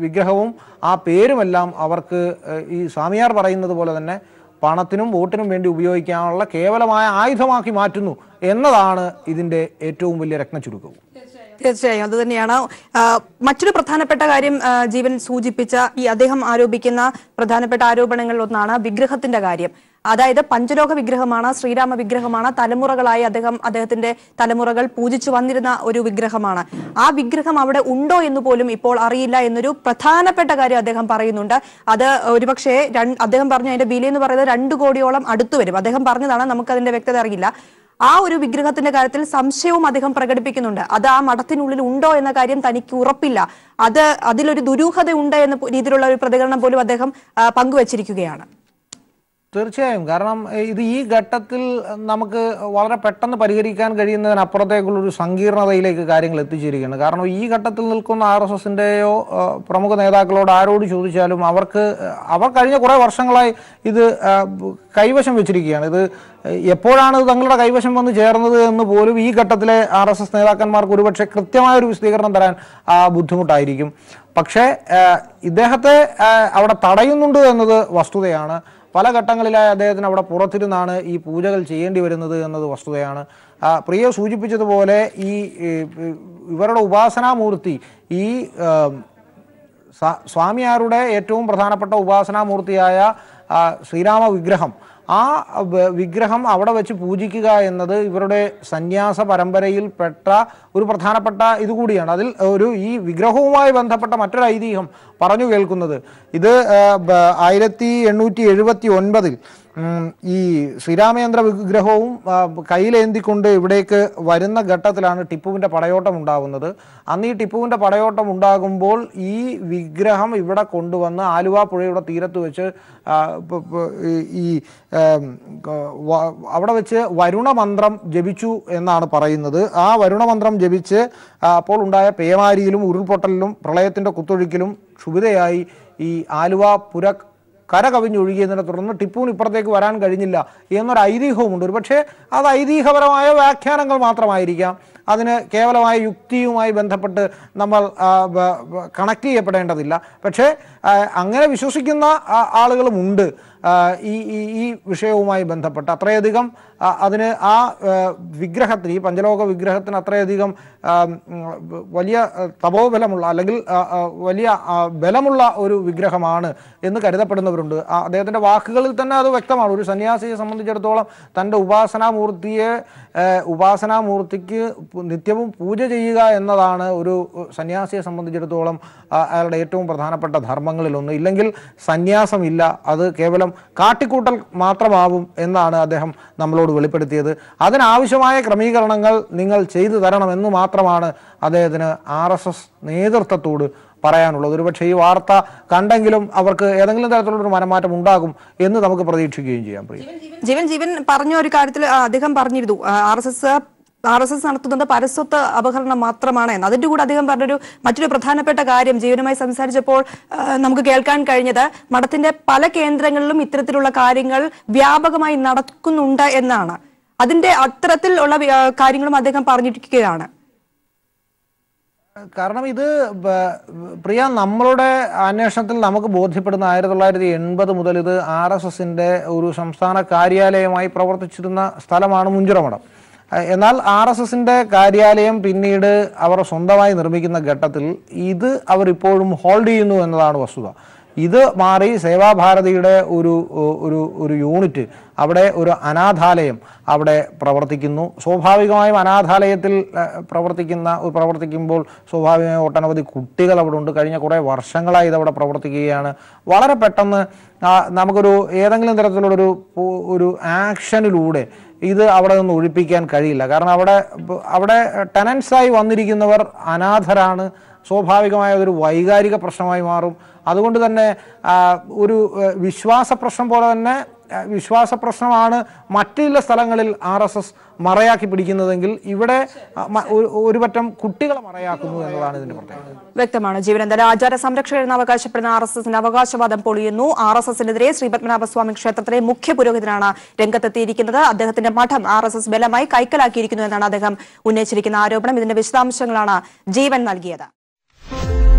വിഗ്രഹവും ആ പേരുമെല്ലാം അവർക്ക് ഈ സ്വാമിയാർ പറയുന്നത് പോലെ തന്നെ പണത്തിനും വോട്ടിനും വേണ്ടി ഉപയോഗിക്കാനുള്ള കേവലമായ ആയുധമാക്കി മാറ്റുന്നു എന്നതാണ് ഇതിന്റെ ഏറ്റവും വലിയ രത്നച്ചുരുക്കവും. തീർച്ചയായും അത് തന്നെയാണ്. മറ്റൊരു പ്രധാനപ്പെട്ട കാര്യം ജീവൻ സൂചിപ്പിച്ച ഈ അദ്ദേഹം ആരോപിക്കുന്ന പ്രധാനപ്പെട്ട ആരോപണങ്ങളിൽ ഒന്നാണ് വിഗ്രഹത്തിന്റെ കാര്യം. അതായത് പഞ്ചലോക വിഗ്രഹമാണ് ശ്രീരാമ വിഗ്രഹമാണ് തലമുറകളായി അദ്ദേഹം അദ്ദേഹത്തിന്റെ തലമുറകൾ പൂജിച്ചു വന്നിരുന്ന ഒരു വിഗ്രഹമാണ്. ആ വിഗ്രഹം അവിടെ ഉണ്ടോ എന്ന് പോലും ഇപ്പോൾ അറിയില്ല എന്നൊരു പ്രധാനപ്പെട്ട കാര്യം അദ്ദേഹം പറയുന്നുണ്ട്. അത് ഒരുപക്ഷെ അദ്ദേഹം പറഞ്ഞു അതിന്റെ വില എന്ന് പറയുന്നത് രണ്ടു കോടിയോളം അടുത്തു വരും. അദ്ദേഹം പറഞ്ഞതാണ് നമുക്കതിന്റെ വ്യക്തത അറിയില്ല. ആ ഒരു വിഗ്രഹത്തിന്റെ കാര്യത്തിൽ സംശയവും അദ്ദേഹം പ്രകടിപ്പിക്കുന്നുണ്ട്. അത് ആ മഠത്തിനുള്ളിൽ ഉണ്ടോ എന്ന കാര്യം തനിക്ക് ഉറപ്പില്ല. അത് അതിലൊരു ദുരൂഹത ഉണ്ട് എന്ന രീതിയിലുള്ള ഒരു പ്രതികരണം പോലും അദ്ദേഹം പങ്കുവച്ചിരിക്കുകയാണ്. തീർച്ചയായും. കാരണം ഇത് ഈ ഘട്ടത്തിൽ നമുക്ക് വളരെ പെട്ടെന്ന് പരിഹരിക്കാൻ കഴിയുന്നതിനപ്പുറത്തേക്കുള്ള ഒരു സങ്കീർണതയിലേക്ക് കാര്യങ്ങൾ എത്തിച്ചിരിക്കുകയാണ്. കാരണം ഈ ഘട്ടത്തിൽ നിൽക്കുന്ന ആർ എസ് എസിന്റെയോ പ്രമുഖ നേതാക്കളോട് ആരോട് ചോദിച്ചാലും അവർക്ക് അവർ കഴിഞ്ഞ കുറേ വർഷങ്ങളായി ഇത് കൈവശം വെച്ചിരിക്കുകയാണ്. ഇത് എപ്പോഴാണ് ഇത് തങ്ങളുടെ കൈവശം വന്ന് ചേർന്നത് എന്ന് പോലും ഈ ഘട്ടത്തിലെ ആർ എസ് എസ് നേതാക്കന്മാർക്ക് ഒരുപക്ഷെ കൃത്യമായ ഒരു വിശദീകരണം തരാൻ ബുദ്ധിമുട്ടായിരിക്കും. പക്ഷേ ഇദ്ദേഹത്തെ അവിടെ തടയുന്നുണ്ട് എന്നത് വസ്തുതയാണ്. പല ഘട്ടങ്ങളിലായി അദ്ദേഹത്തിന് അവിടെ പുറത്തിരുന്നാണ് ഈ പൂജകൾ ചെയ്യേണ്ടി വരുന്നത് എന്നത് വസ്തുതയാണ്. പ്രിയ സൂചിപ്പിച്ചതുപോലെ ഈ ഇവരുടെ ഉപാസനാമൂർത്തി ഈ സ്വാമിയാരുടെ ഏറ്റവും പ്രധാനപ്പെട്ട ഉപാസനാമൂർത്തിയായ ശ്രീരാമ വിഗ്രഹം. ആ വിഗ്രഹം അവിടെ വെച്ച് പൂജിക്കുക എന്നത് ഇവരുടെ സന്യാസ പരമ്പരയിൽപ്പെട്ട ഒരു പ്രധാനപ്പെട്ട ഇതുകൂടിയാണ്. അതിൽ ഒരു ഈ വിഗ്രഹവുമായി ബന്ധപ്പെട്ട മറ്റൊരു ഐതിഹ്യം പറഞ്ഞു കേൾക്കുന്നത്. ഇത് ആയിരത്തി എണ്ണൂറ്റി എഴുപത്തി ഒൻപതിൽ ഈ ശ്രീരാമചന്ദ്ര വിഗ്രഹവും കയ്യിലേന്തിക്കൊണ്ട് ഇവിടേക്ക് വരുന്ന ഘട്ടത്തിലാണ് ടിപ്പുവിന്റെ പടയോട്ടം ഉണ്ടാകുന്നത് അന്ന് ഈ ടിപ്പുവിന്റെ പടയോട്ടം ഉണ്ടാകുമ്പോൾ ഈ വിഗ്രഹം ഇവിടെ കൊണ്ടുവന്ന് ആലുവ പുഴയുടെ തീരത്ത് വെച്ച് ഈ- അവിടെ വെച്ച് വരുണമന്ത്രം ജപിച്ചു എന്നാണ് പറയുന്നത്. ആ വരുണമന്ത്രം ജപിച്ച് അപ്പോൾ ഉണ്ടായ പേമാരിയിലും ഉരുൾപൊട്ടലിലും പ്രളയത്തിന്റെ കുത്തൊഴുക്കിലും ക്ഷുഭിതയായി ഈ ആലുവ പുര കര കവിഞ്ഞൊഴുകിയതിനെ തുടർന്ന് ടിപ്പുവിന് ഇപ്പുറത്തേക്ക് വരാൻ കഴിഞ്ഞില്ല എന്നൊരു ഐതിഹ്യവുമുണ്ട്. ഒരുപക്ഷെ അത് ഐതിഹ്യപരമായ വ്യാഖ്യാനങ്ങൾ മാത്രമായിരിക്കാം. അതിന് കേവലമായ യുക്തിയുമായി ബന്ധപ്പെട്ട് നമ്മൾ കണക്ട് ചെയ്യപ്പെടേണ്ടതില്ല. പക്ഷേ അങ്ങനെ വിശ്വസിക്കുന്ന ആളുകളുമുണ്ട് ഈ ഈ ഈ വിഷയവുമായി ബന്ധപ്പെട്ട് അത്രയധികം അതിന് ആ വിഗ്രഹത്തിന് ഈ പഞ്ചലോക വിഗ്രഹത്തിന് അത്രയധികം വലിയ തപോബലമുള്ള അല്ലെങ്കിൽ വലിയ ബലമുള്ള ഒരു വിഗ്രഹമാണ് എന്ന് കരുതപ്പെടുന്നവരുണ്ട്. അദ്ദേഹത്തിന്റെ വാക്കുകളിൽ തന്നെ അത് വ്യക്തമാണ്. ഒരു സന്യാസിയെ സംബന്ധിച്ചിടത്തോളം തന്റെ ഉപാസനാമൂർത്തിയെ ഉപാസനാമൂർത്തിക്ക് നിത്യവും പൂജ ചെയ്യുക എന്നതാണ് ഒരു സന്യാസിയെ സംബന്ധിച്ചിടത്തോളം അയാളുടെ ഏറ്റവും പ്രധാനപ്പെട്ട ധർമ്മങ്ങളിലൊന്ന്. ഇല്ലെങ്കിൽ സന്യാസമില്ല അത് കേവലം കാട്ടിക്കൂട്ടൽ മാത്രമാവും എന്നാണ് അദ്ദേഹം നമ്മളോട് വെളിപ്പെടുത്തിയത്. അതിനാവശ്യമായ ക്രമീകരണങ്ങൾ നിങ്ങൾ ചെയ്തു തരണമെന്ന് മാത്രമാണ് അദ്ദേഹത്തിന് ആർ എസ് എസ് നേതൃത്വത്തോട് പറയാനുള്ളത്. ഒരുപക്ഷെ ഈ വാർത്ത കണ്ടെങ്കിലും അവർക്ക് ഏതെങ്കിലും തരത്തിലുള്ള ഒരു മനമാറ്റം ഉണ്ടാകും എന്ന് നമുക്ക് പ്രതീക്ഷിക്കുകയും ചെയ്യാം പ്രിയ. ജീവൻ ജീവൻ പറഞ്ഞ ഒരു കാര്യത്തിൽ അദ്ദേഹം പറഞ്ഞിരുന്നു. R S S R S S നടത്തുന്നത് പരസ്വത്ത് അപഹരണം മാത്രമാണ് എന്ന്. അതിന്റെ കൂടെ അദ്ദേഹം പറഞ്ഞൊരു മറ്റൊരു പ്രധാനപ്പെട്ട കാര്യം ജീവനുമായി സംസാരിച്ചപ്പോൾ നമുക്ക് കേൾക്കാൻ കഴിഞ്ഞത് മഠത്തിന്റെ പല കേന്ദ്രങ്ങളിലും ഇത്തരത്തിലുള്ള കാര്യങ്ങൾ വ്യാപകമായി നടക്കുന്നുണ്ട് എന്നാണ്. അതിന്റെ അത്തരത്തിൽ ഉള്ള കാര്യങ്ങളും അദ്ദേഹം പറഞ്ഞിരിക്കുകയാണ്. കാരണം ഇത് പ്രിയ നമ്മളുടെ അന്വേഷണത്തിൽ നമുക്ക് ബോധ്യപ്പെടുന്ന ആയിരത്തി തൊള്ളായിരത്തി എൺപത് മുതൽ ഇത് ആർ എസ് എസിന്റെ ഒരു സംസ്ഥാന കാര്യാലയമായി പ്രവർത്തിച്ചിരുന്ന സ്ഥലമാണ് മുഞ്ചിറമഠം എന്നാൽ ആർ എസ് എസിന്റെ കാര്യാലയം പിന്നീട് അവർ സ്വന്തമായി നിർമ്മിക്കുന്ന ഘട്ടത്തിൽ ഇത് അവർ ഇപ്പോഴും ഹോൾഡ് ചെയ്യുന്നു എന്നതാണ് വസ്തുത. ഇത് മാറി സേവാഭാരതിയുടെ ഒരു ഒരു ഒരു യൂണിറ്റ് അവിടെ ഒരു അനാഥാലയം അവിടെ പ്രവർത്തിക്കുന്നു. സ്വാഭാവികമായും അനാഥാലയത്തിൽ പ്രവർത്തിക്കുന്ന പ്രവർത്തിക്കുമ്പോൾ സ്വാഭാവികമായും ഒട്ടനവധി കുട്ടികൾ അവിടെ ഉണ്ട്. കഴിഞ്ഞ കുറേ വർഷങ്ങളായി ഇതവിടെ പ്രവർത്തിക്കുകയാണ്. വളരെ പെട്ടെന്ന് നമുക്കൊരു ഏതെങ്കിലും തരത്തിലുള്ളൊരു ഒരു ആക്ഷനിലൂടെ ഇത് അവിടെ നിന്ന് ഒഴിപ്പിക്കാൻ കഴിയില്ല. കാരണം അവിടെ അവിടെ ടെനൻസായി വന്നിരിക്കുന്നവർ അനാഥരാണ്. സ്വാഭാവികമായ ഒരു വൈകാരിക പ്രശ്നമായി മാറും. അതുകൊണ്ട് തന്നെ ഒരു വിശ്വാസ പ്രശ്നം പോലെ തന്നെ വിശ്വാസ പ്രശ്നമാണ് മറ്റുള്ള സ്ഥലങ്ങളിൽ ആർ എസ് എസ് മറയാക്കി പിടിക്കുന്നതെങ്കിൽ ഇവിടെ ഒരുപറ്റം ഒരു- ഒരു പറ്റം കുട്ടികളെ മറയാക്കുന്നു എന്നതാണ് ഇതിന്റെ പ്രത്യേകത. വ്യക്തമാണ്. ജീവനന്തര ആചാര സംരക്ഷകർ എന്ന് അവകാശപ്പെടുന്ന ആർ എസ് എസിന്റെ അവകാശവാദം പൊളിയുന്നു. ആർ എസ് എസിനെതിരെ ശ്രീ പത്മനാഭസ്വാമി ക്ഷേത്രത്തിലെ മുഖ്യ പുരോഹിതനാണ് രംഗത്തെത്തിയിരിക്കുന്നത്. അദ്ദേഹത്തിന്റെ മഠം ആർ എസ് എസ് ബലമായി കൈക്കലാക്കിയിരിക്കുന്നു എന്നാണ് അദ്ദേഹം ഉന്നയിച്ചിരിക്കുന്ന ആരോപണം. ഇതിന്റെ വിശദാംശങ്ങളാണ് ജീവൻ നൽകിയത്. Thank you.